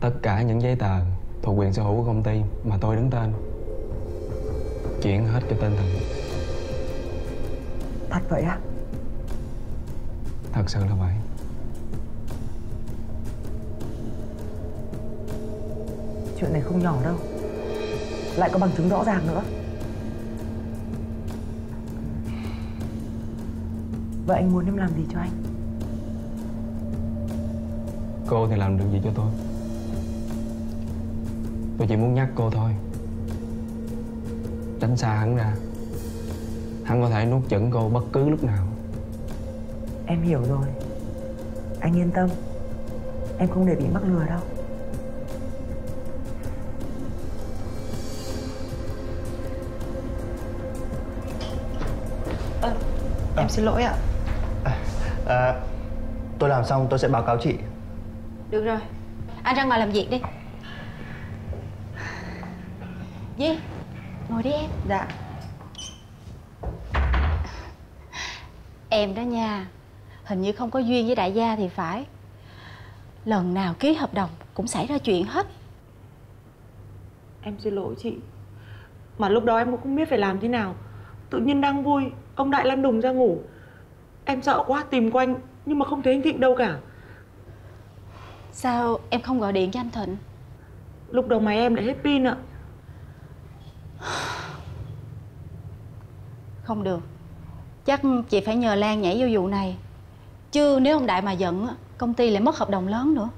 Tất cả những giấy tờ Thuộc quyền sở hữu của công ty Mà tôi đứng tên Chuyển hết cho tên Thịnh Thật vậy á? Thật sự là vậy Chuyện này không nhỏ đâu. Lại có bằng chứng rõ ràng nữa. Vậy anh muốn em làm gì cho anh? Cô thì làm được gì cho tôi? Tôi chỉ muốn nhắc cô thôi. Tránh xa hắn ra. Hắn có thể nuốt chửng cô bất cứ lúc nào. Em hiểu rồi. Anh yên tâm. Em không để bị mắc lừa đâu em xin lỗi ạ. À, Tôi làm xong tôi sẽ báo cáo chị. Được rồi. Anh ra ngoài làm việc đi. Di Ngồi đi em. Dạ. Em đó nha Hình như không có duyên với đại gia thì phải. Lần nào ký hợp đồng Cũng xảy ra chuyện hết. Em xin lỗi chị Mà lúc đó em cũng không biết phải làm thế nào Tự nhiên đang vui Ông Đại lăn đùng ra ngủ. Em sợ quá tìm quanh Nhưng mà không thấy anh Thịnh đâu cả. Sao em không gọi điện cho anh Thịnh? Lúc đầu máy em lại hết pin ạ. Không được. Chắc chị phải nhờ Lan nhảy vô vụ này. Chứ nếu ông Đại mà giận á, Công ty lại mất hợp đồng lớn nữa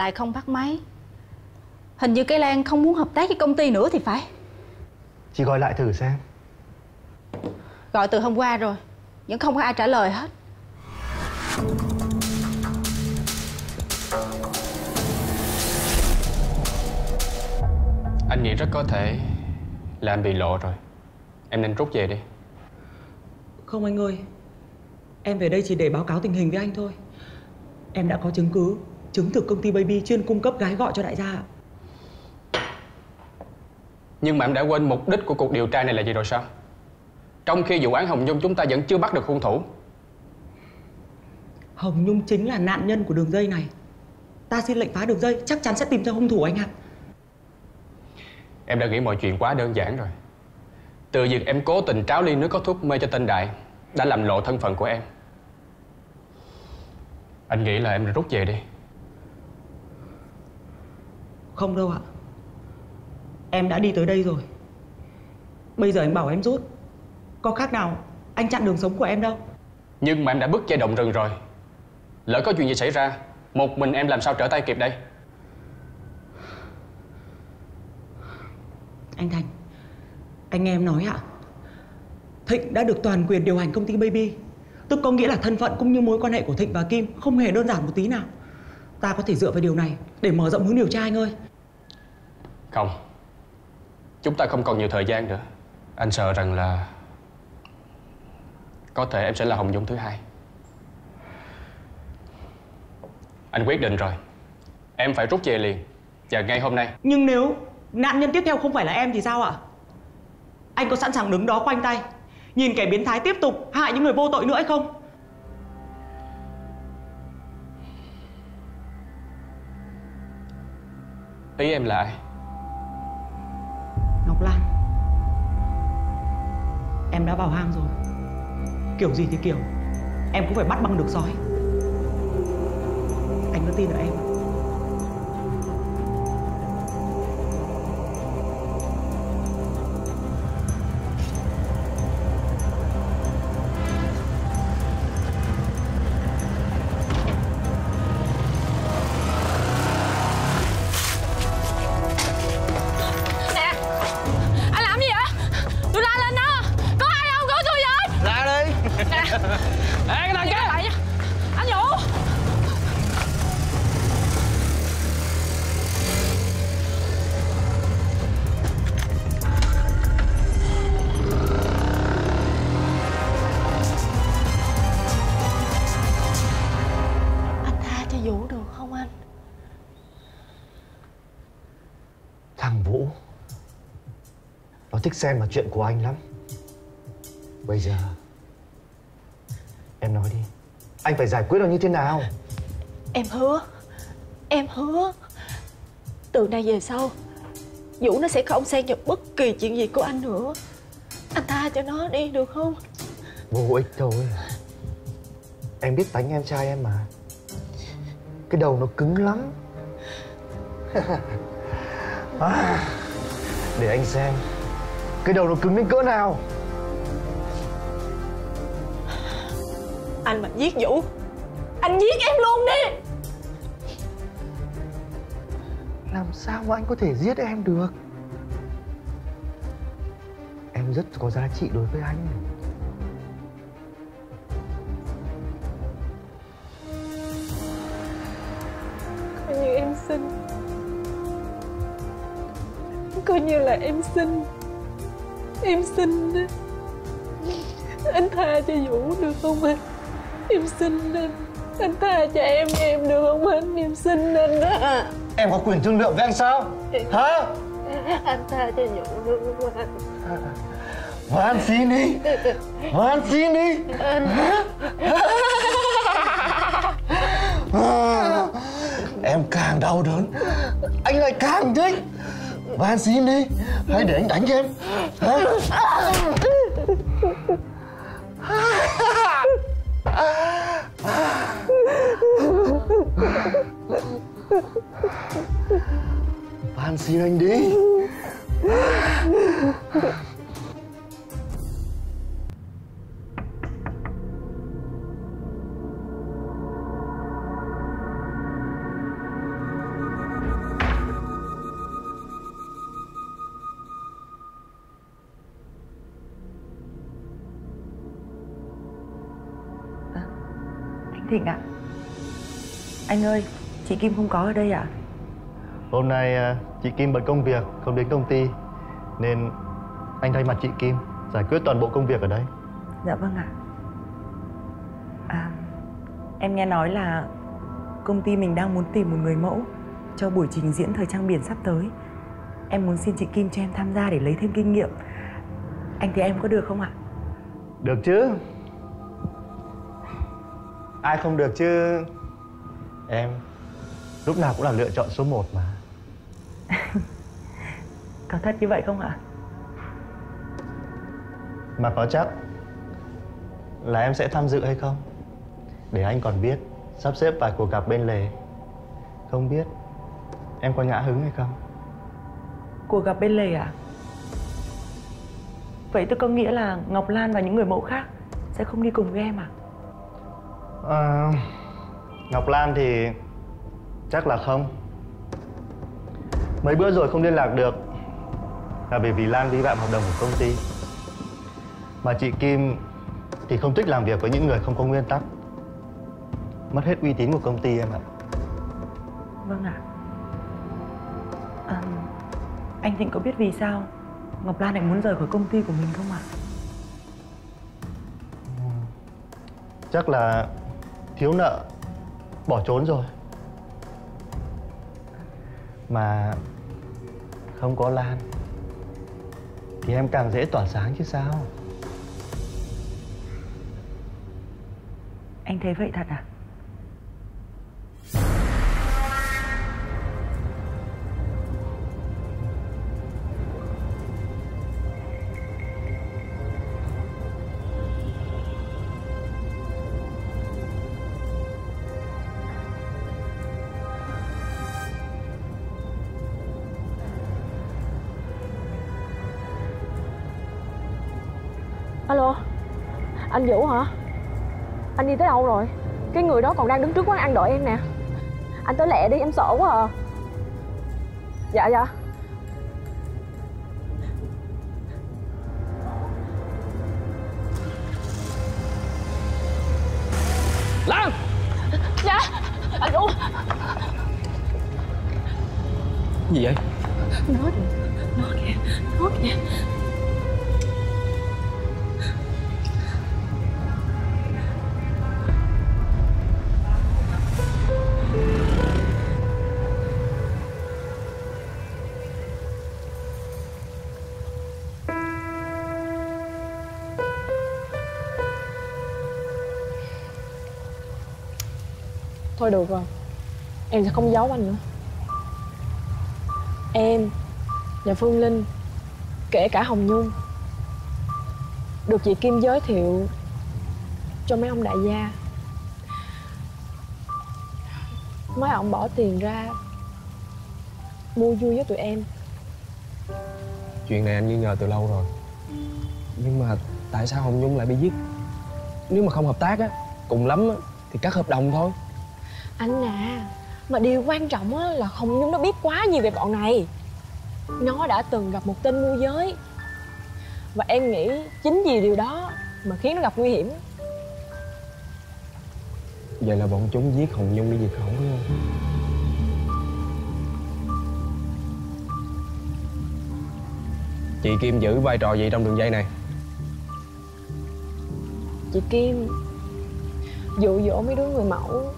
Lại không bắt máy. Hình như cái Lan không muốn hợp tác với công ty nữa thì phải. Chị gọi lại thử xem. Gọi từ hôm qua rồi Vẫn không có ai trả lời hết. Anh nghĩ rất có thể là anh bị lộ rồi. Em nên rút về đi. Không anh ơi Em về đây chỉ để báo cáo tình hình với anh thôi. Em đã có chứng cứ Chứng thực công ty Baby chuyên cung cấp gái gọi cho đại gia Nhưng mà em đã quên mục đích của cuộc điều tra này là gì rồi sao? Trong khi vụ án Hồng Nhung chúng ta vẫn chưa bắt được hung thủ. Hồng Nhung chính là nạn nhân của đường dây này. Ta xin lệnh phá đường dây Chắc chắn sẽ tìm ra hung thủ anh ạ. Em đã nghĩ mọi chuyện quá đơn giản rồi. Từ việc em cố tình tráo ly nước có thuốc mê cho tên Đại Đã làm lộ thân phận của em. Anh nghĩ là em nên rút về đi Không đâu ạ. Em đã đi tới đây rồi. Bây giờ anh bảo em rút. Có khác nào anh chặn đường sống của em đâu? Nhưng mà em đã bước dây động rừng rồi. Lỡ có chuyện gì xảy ra Một mình em làm sao trở tay kịp đây? Anh Thành Anh nghe em nói ạ. Thịnh đã được toàn quyền điều hành công ty Baby. Tức có nghĩa là thân phận cũng như mối quan hệ của Thịnh và Kim Không hề đơn giản một tí nào Ta có thể dựa vào điều này Để mở rộng hướng điều tra anh ơi. Không. Chúng ta không còn nhiều thời gian nữa. Anh sợ rằng là Có thể em sẽ là Hồng Dung thứ hai. Anh quyết định rồi. Em phải rút về liền. Và ngay hôm nay. Nhưng nếu nạn nhân tiếp theo không phải là em thì sao ạ? Anh có sẵn sàng đứng đó khoanh tay Nhìn kẻ biến thái tiếp tục hại những người vô tội nữa hay không? Ý em là ai? Ngọc Lan. Em đã vào hang rồi. Kiểu gì thì kiểu, Em cũng phải bắt bằng được sói. Anh có tin ở em không? Thích xen vào chuyện của anh lắm. Bây giờ Em nói đi. Anh phải giải quyết nó như thế nào? Em hứa Em hứa. Từ nay về sau Vũ nó sẽ không xen vào bất kỳ chuyện gì của anh nữa. Anh tha cho nó đi được không? Vô ích thôi. Em biết tánh em trai em mà. Cái đầu nó cứng lắm. À, Để anh xem Cái đầu nó cứng đến cỡ nào? Anh mà giết Vũ Anh giết em luôn đi! Làm sao mà anh có thể giết em được? Em rất có giá trị đối với anh. Coi như em xin Coi như là em xin Em xin Anh tha cho Vũ được không anh? Em xin anh Anh tha cho em em được không anh? Em xin anh đó Em có quyền thương lượng với anh sao? Hả? Anh tha cho Vũ được không anh? Van xin đi. Van xin đi. À, Em càng đau đớn Anh lại càng thích Van xin đi. Hay để anh đánh cho em. Hả? Van xin anh đi. Thịnh ạ. Anh ơi Chị Kim không có ở đây ạ. Hôm nay à, chị Kim bận công việc không đến công ty Nên anh thay mặt chị Kim giải quyết toàn bộ công việc ở đây. Dạ vâng ạ. À Em nghe nói là Công ty mình đang muốn tìm một người mẫu Cho buổi trình diễn thời trang biển sắp tới. Em muốn xin chị Kim cho em tham gia để lấy thêm kinh nghiệm. Anh thấy em có được không ạ? Được chứ Ai không được chứ Em Lúc nào cũng là lựa chọn số 1 mà Có thật như vậy không ạ? Mà có chắc Là em sẽ tham dự hay không Để anh còn biết Sắp xếp vài cuộc gặp bên lề Không biết Em có nhã hứng hay không Cuộc gặp bên lề à? Vậy tôi có nghĩa là Ngọc Lan và những người mẫu khác Sẽ không đi cùng với em à? À, Ngọc Lan thì Chắc là không. Mấy bữa rồi không liên lạc được Là bởi vì Lan vi phạm hợp đồng của công ty. Mà chị Kim Thì không thích làm việc với những người không có nguyên tắc. Mất hết uy tín của công ty em ạ. Vâng ạ. À, Anh Thịnh có biết vì sao Ngọc Lan lại muốn rời khỏi công ty của mình không ạ? Chắc là thiếu nợ, bỏ trốn rồi Mà không có Lan, Thì em càng dễ tỏa sáng chứ sao Anh thấy vậy thật à? Anh Vũ hả? Anh đi tới đâu rồi? Cái người đó còn đang đứng trước quán ăn đợi em nè. Anh tới lẹ đi, em sợ quá à. Dạ dạ. Thôi được rồi. Em sẽ không giấu anh nữa. Em và Phương Linh Kể cả Hồng Nhung Được chị Kim giới thiệu Cho mấy ông đại gia. Mấy ông bỏ tiền ra Mua vui với tụi em. Chuyện này anh nghi ngờ từ lâu rồi. Nhưng mà tại sao Hồng Nhung lại bị giết? Nếu mà không hợp tác á Cùng lắm á, thì cắt hợp đồng thôi. Anh à Mà điều quan trọng á là Hồng Nhung nó biết quá nhiều về bọn này Nó đã từng gặp một tên môi giới Và em nghĩ chính vì điều đó Mà khiến nó gặp nguy hiểm Vậy là bọn chúng giết Hồng Nhung đi diệt khẩu đúng không? Chị Kim giữ vai trò gì trong đường dây này? Chị Kim dụ dỗ mấy đứa người mẫu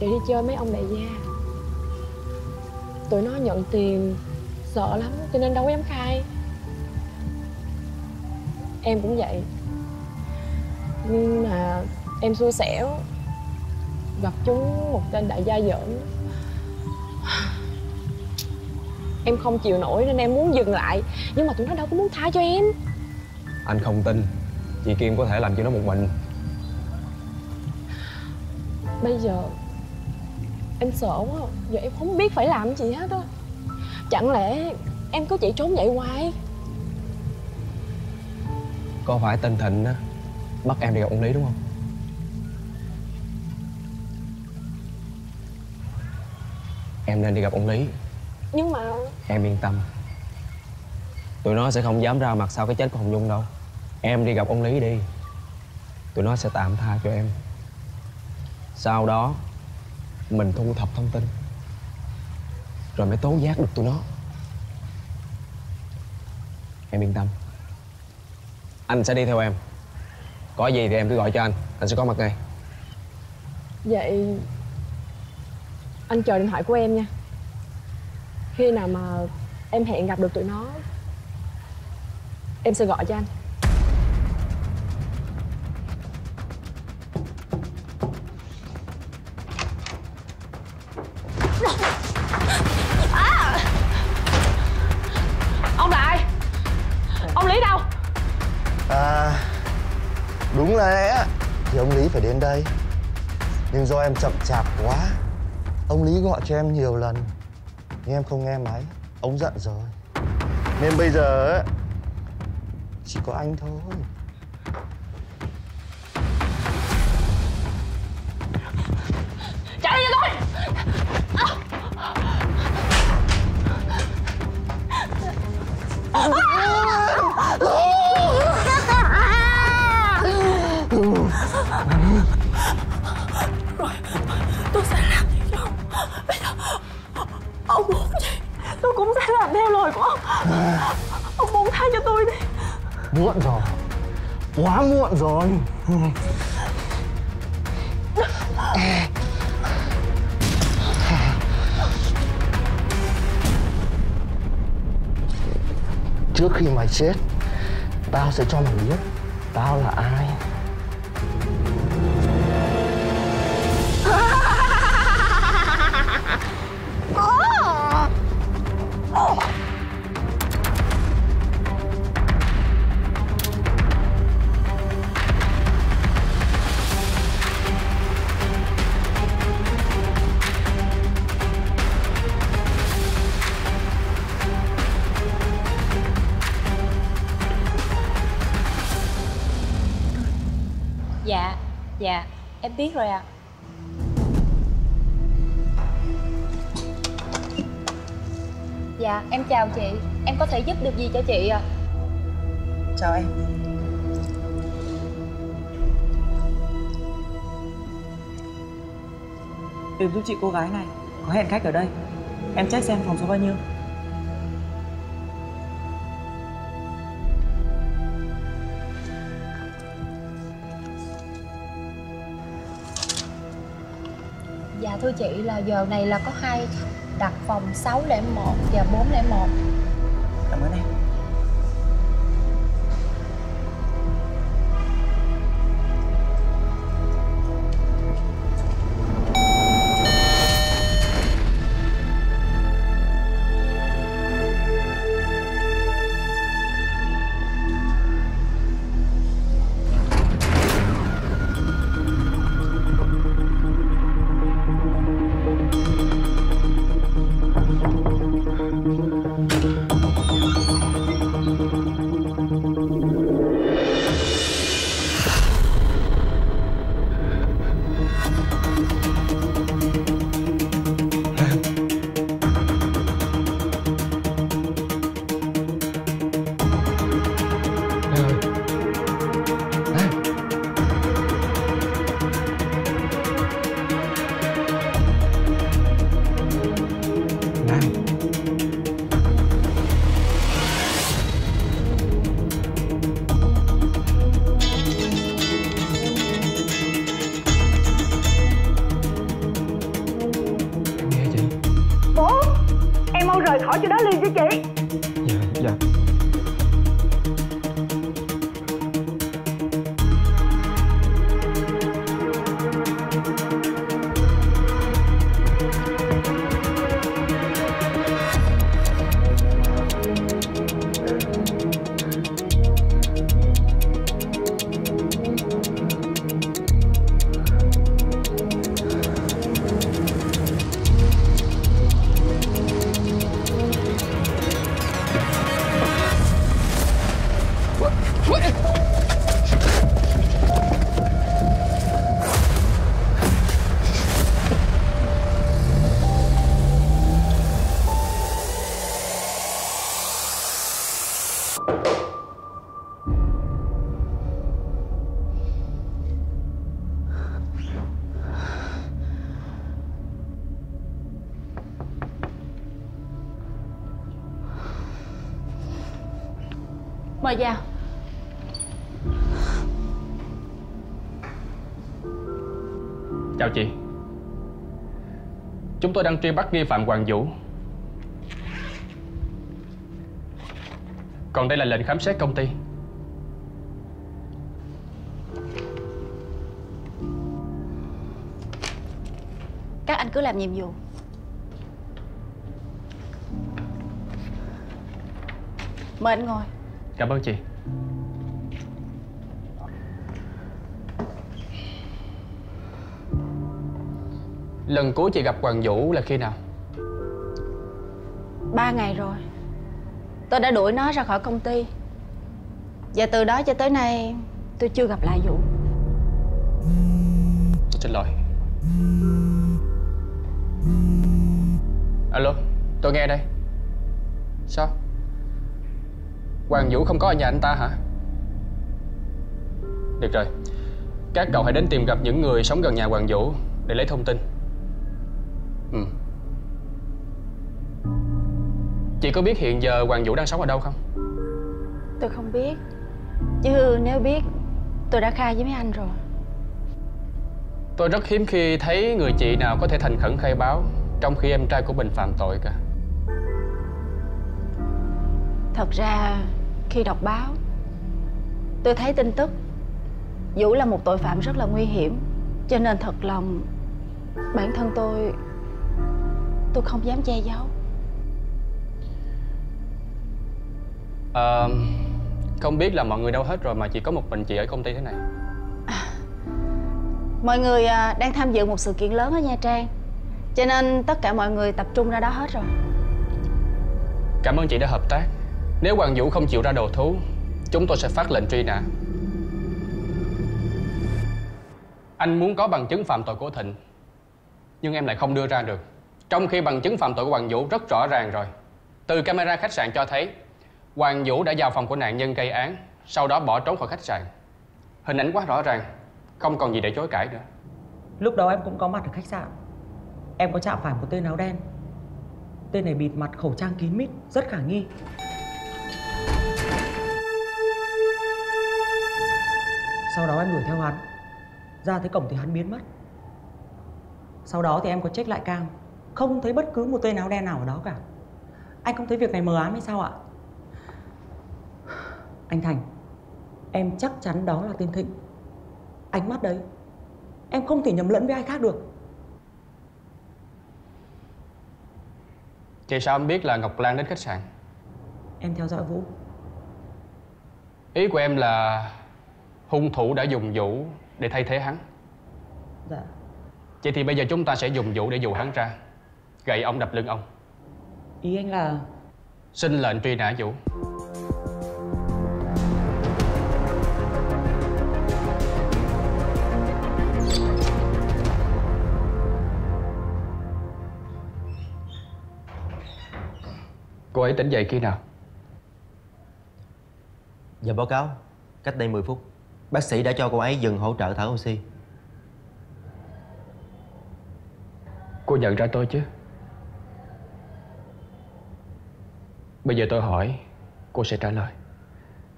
để đi chơi mấy ông đại gia. Tụi nó nhận tiền sợ lắm cho nên đâu có dám khai. Em cũng vậy. Nhưng mà em xui xẻo gặp chúng một tên đại gia giỡn. Em không chịu nổi nên em muốn dừng lại nhưng mà tụi nó đâu có muốn tha cho em. Anh không tin Chị Kim có thể làm cho nó một mình. Bây giờ em sợ quá giờ em không biết phải làm gì hết á. Chẳng lẽ em cứ chạy trốn vậy hoài? Có phải tên Thịnh á Bắt em đi gặp ông Lý đúng không? Em nên đi gặp ông Lý. Nhưng mà Em yên tâm. Tụi nó sẽ không dám ra mặt sau cái chết của Hồng Nhung đâu. Em đi gặp ông Lý đi. Tụi nó sẽ tạm tha cho em. Sau đó mình thu thập thông tin. Rồi mới tố giác được tụi nó. Em yên tâm. Anh sẽ đi theo em. Có gì thì em cứ gọi cho anh. Anh sẽ có mặt ngay. Vậy anh chờ điện thoại của em nha. Khi nào mà em hẹn gặp được tụi nó, em sẽ gọi cho anh. Do em chậm chạp quá. Ông Lý gọi cho em nhiều lần Nhưng em không nghe máy. Ông giận rồi. Nên bây giờ Chỉ có anh thôi ông Ông buông tha cho tôi đi. Muộn rồi. Quá muộn rồi. Trước khi mày chết, Tao sẽ cho mày biết Tao là ai. Tiết rồi ạ. Dạ, em chào chị. Em có thể giúp được gì cho chị ạ? Chào em. Tìm giúp chị cô gái này. Có hẹn khách ở đây. Em check xem phòng số bao nhiêu. Thưa chị là giờ này là có hai đặt phòng 601 và 401 Cảm ơn em. Mời vào. Chào chị. Chúng tôi đang truy bắt nghi phạm Hoàng Vũ. Còn đây là lệnh khám xét công ty. Các anh cứ làm nhiệm vụ. Mời anh ngồi Cảm ơn chị. Lần cuối chị gặp Hoàng Vũ là khi nào? Ba ngày rồi. Tôi đã đuổi nó ra khỏi công ty. Và từ đó cho tới nay Tôi chưa gặp lại Vũ. Tôi xin lỗi. Alo, tôi nghe đây Hoàng Vũ không có ở nhà anh ta hả? Được rồi. Các cậu hãy đến tìm gặp những người sống gần nhà Hoàng Vũ Để lấy thông tin. Ừ. Chị có biết hiện giờ Hoàng Vũ đang sống ở đâu không? Tôi không biết. Chứ nếu biết Tôi đã khai với mấy anh rồi. Tôi rất hiếm khi thấy người chị nào có thể thành khẩn khai báo Trong khi em trai của mình phạm tội cả. Thật ra khi đọc báo Tôi thấy tin tức Vũ là một tội phạm rất là nguy hiểm Cho nên thật lòng Bản thân tôi Tôi không dám che giấu. À, Không biết là mọi người đâu hết rồi mà chỉ có một mình chị ở công ty thế này. Mọi người à, đang tham dự một sự kiện lớn ở Nha Trang Cho nên tất cả mọi người tập trung ra đó hết rồi. Cảm ơn chị đã hợp tác nếu Hoàng Vũ không chịu ra đầu thú, Chúng tôi sẽ phát lệnh truy nã. Anh muốn có bằng chứng phạm tội của Thịnh, Nhưng em lại không đưa ra được. Trong khi bằng chứng phạm tội của Hoàng Vũ rất rõ ràng rồi, Từ camera khách sạn cho thấy, Hoàng Vũ đã vào phòng của nạn nhân gây án, Sau đó bỏ trốn khỏi khách sạn. Hình ảnh quá rõ ràng, Không còn gì để chối cãi nữa. Lúc đó em cũng có mặt ở khách sạn. Em có chạm phải một tên áo đen. Tên này bịt mặt, khẩu trang kín mít, Rất khả nghi. Sau đó em đuổi theo hắn. Ra tới cổng thì hắn biến mất. Sau đó thì em có check lại cam. Không thấy bất cứ một tên áo đen nào ở đó cả. Anh không thấy việc này mờ ám hay sao ạ? Anh Thành Em chắc chắn đó là tên Thịnh. Ánh mắt đấy Em không thể nhầm lẫn với ai khác được. Chị sao em biết là Ngọc Lan đến khách sạn? Em theo dõi Vũ. Ý của em là hung thủ đã dùng Vũ để thay thế hắn. Dạ. Vậy thì bây giờ chúng ta sẽ dùng Vũ để dụ hắn ra. Gậy ông đập lưng ông. Ý anh là Xin lệnh truy nã Vũ. Cô ấy tỉnh dậy khi nào? Giờ báo cáo Cách đây 10 phút Bác sĩ đã cho cô ấy dừng hỗ trợ thở oxy Cô nhận ra tôi chứ? Bây giờ tôi hỏi, Cô sẽ trả lời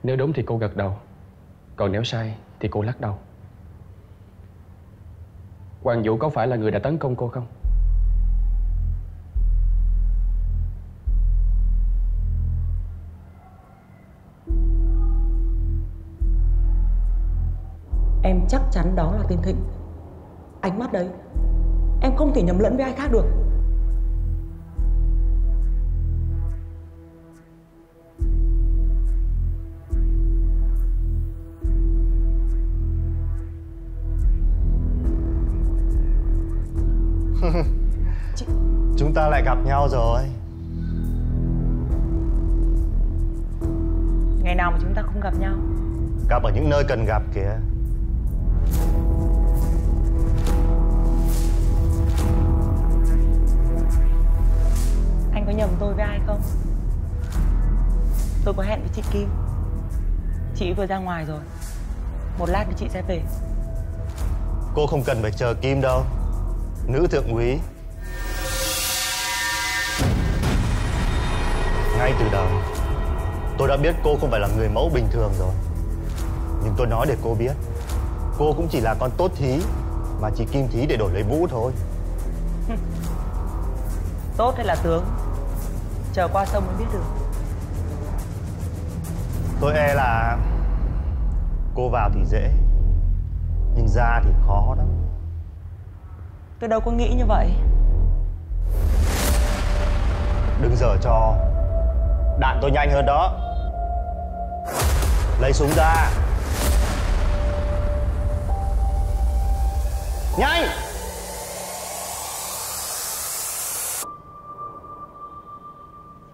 Nếu đúng thì cô gật đầu, Còn nếu sai thì cô lắc đầu Hoàng Vũ có phải là người đã tấn công cô không? Em chắc chắn đó là tên Thịnh. Ánh mắt đấy Em không thể nhầm lẫn với ai khác được. Chúng ta lại gặp nhau rồi. Ngày nào mà chúng ta không gặp nhau? Gặp ở những nơi cần gặp kìa anh có nhầm tôi với ai không? Tôi có hẹn với chị Kim. Chị vừa ra ngoài rồi. Một lát thì chị sẽ về. Cô không cần phải chờ Kim đâu. Nữ thượng úy. Ngay từ đầu, Tôi đã biết cô không phải là người mẫu bình thường rồi. Nhưng tôi nói để cô biết Cô cũng chỉ là con tốt thí Mà chỉ kim thí để đổi lấy vũ thôi. Tốt hay là tướng? Chờ qua sông mới biết được. Tôi e là Cô vào thì dễ Nhưng ra thì khó lắm Tôi đâu có nghĩ như vậy. Đừng dở trò. Đạn tôi nhanh hơn đó. Lấy súng ra Nhanh!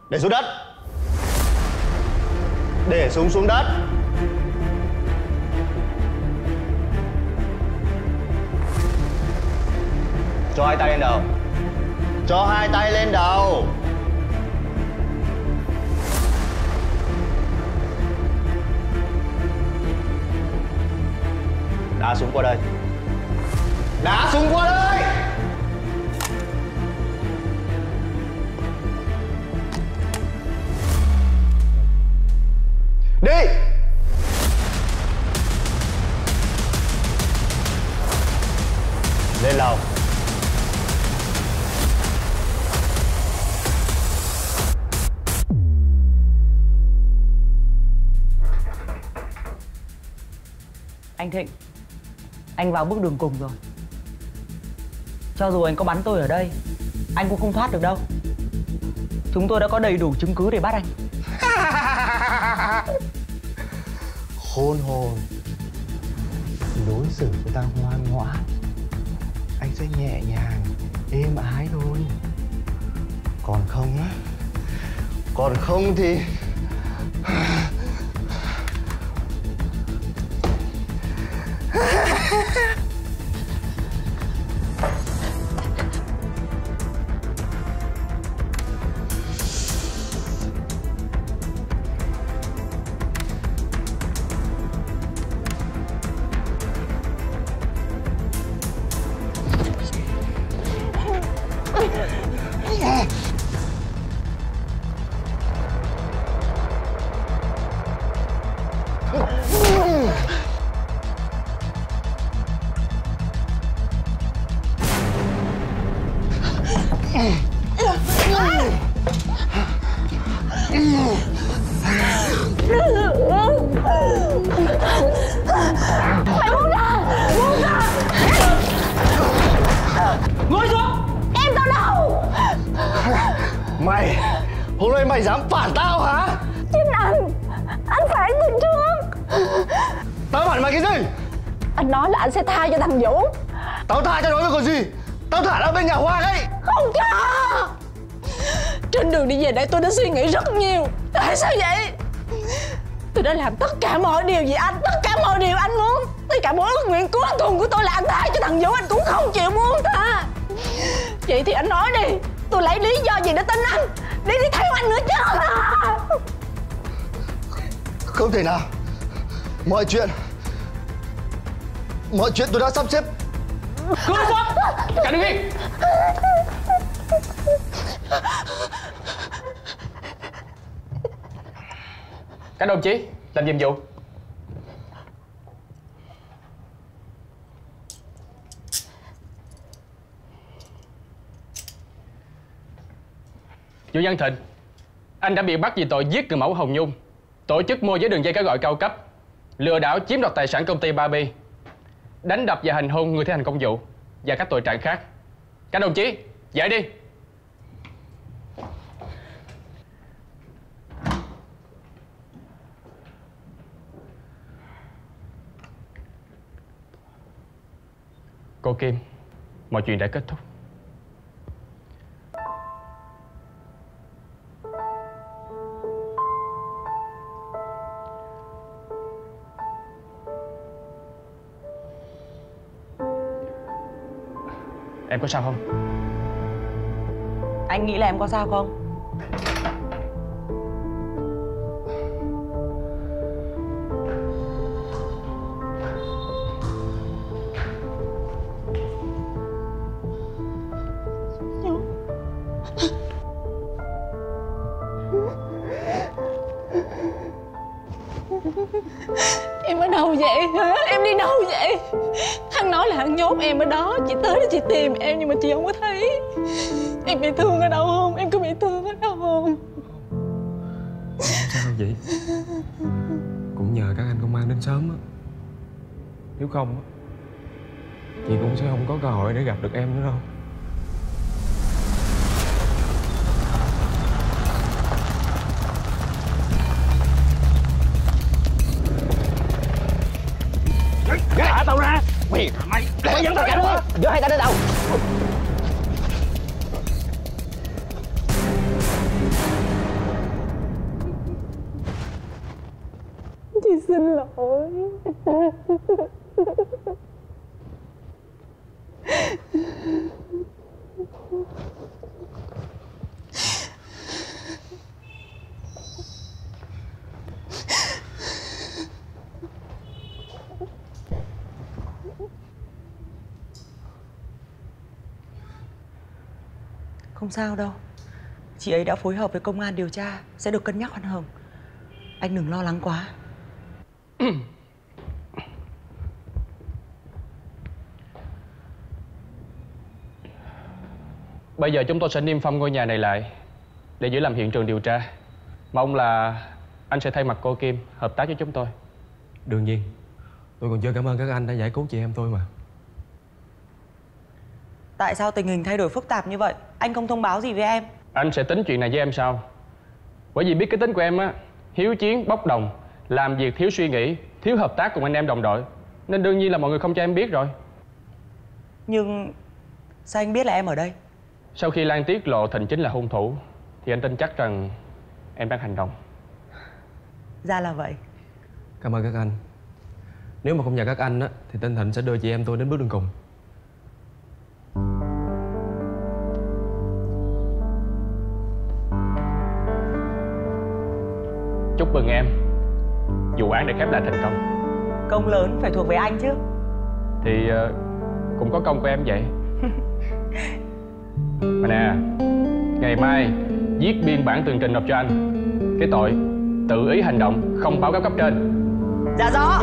Để xuống đất. Để súng xuống đất. Cho hai tay lên đầu. Cho hai tay lên đầu. Đá súng qua đây. Đá xuống qua đây Đi. Lên lầu. Anh Thịnh, Anh vào bước đường cùng rồi. Cho dù anh có bắn tôi ở đây, Anh cũng không thoát được đâu. Chúng tôi đã có đầy đủ chứng cứ để bắt anh. Khôn hồn. Đối xử với ta ngoan ngoãn. Anh sẽ nhẹ nhàng, Êm ái thôi. Còn không á? Còn không thì chuyện. Mọi chuyện tôi đã sắp xếp. Cứ sắp. Cả đứng Các đồng chí, Làm nhiệm vụ. Vũ Văn Thịnh, Anh đã bị bắt vì tội giết người mẫu Hồng Nhung. Tổ chức môi giới đường dây cá gọi cao cấp. Lừa đảo chiếm đoạt tài sản công ty Ba Bi Đánh đập và hành hung người thi hành công vụ Và các tội trạng khác. Các đồng chí Dậy đi. Cô Kim, Mọi chuyện đã kết thúc. Có sao không? Anh nghĩ là em có sao không Em ở đâu vậy hả? Em đi đâu vậy? Hắn nhốt em ở đó, Chị tới để chị tìm em nhưng mà chị không có thấy Em bị thương ở đâu không? Em có bị thương ở đâu không? Sao vậy? Cũng nhờ các anh công an đến sớm á Nếu không á, Chị cũng sẽ không có cơ hội để gặp được em nữa đâu Mày. Mày Mày dẫn tao cả đó Đưa hai tay lên đầu sao đâu. Chị ấy đã phối hợp với công an điều tra Sẽ được cân nhắc khoan hồng. Anh đừng lo lắng quá. Bây giờ chúng tôi sẽ niêm phong ngôi nhà này lại Để giữ làm hiện trường điều tra. Mong là anh sẽ thay mặt cô Kim Hợp tác với chúng tôi. Đương nhiên. Tôi còn chưa cảm ơn các anh đã giải cứu chị em tôi mà Tại sao tình hình thay đổi phức tạp như vậy? Anh không thông báo gì với em. Anh sẽ tính chuyện này với em sau. Bởi vì biết cái tính của em á Hiếu chiến, bốc đồng Làm việc thiếu suy nghĩ Thiếu hợp tác cùng anh em đồng đội Nên đương nhiên là mọi người không cho em biết rồi. Nhưng sao anh biết là em ở đây? Sau khi Lan tiết lộ Thịnh chính là hung thủ Thì anh tin chắc rằng em đang hành động. Ra là vậy. Cảm ơn các anh. Nếu mà không nhờ các anh á Thì tên Thịnh sẽ đưa chị em tôi đến bước đường cùng mừng em. Vụ án đã khép lại thành công. Công lớn phải thuộc về anh chứ. Thì ờ, cũng có công của em vậy. Mà nè Ngày mai Viết biên bản tường trình nộp cho anh. Cái tội Tự ý hành động Không báo cáo cấp trên. Dạ rõ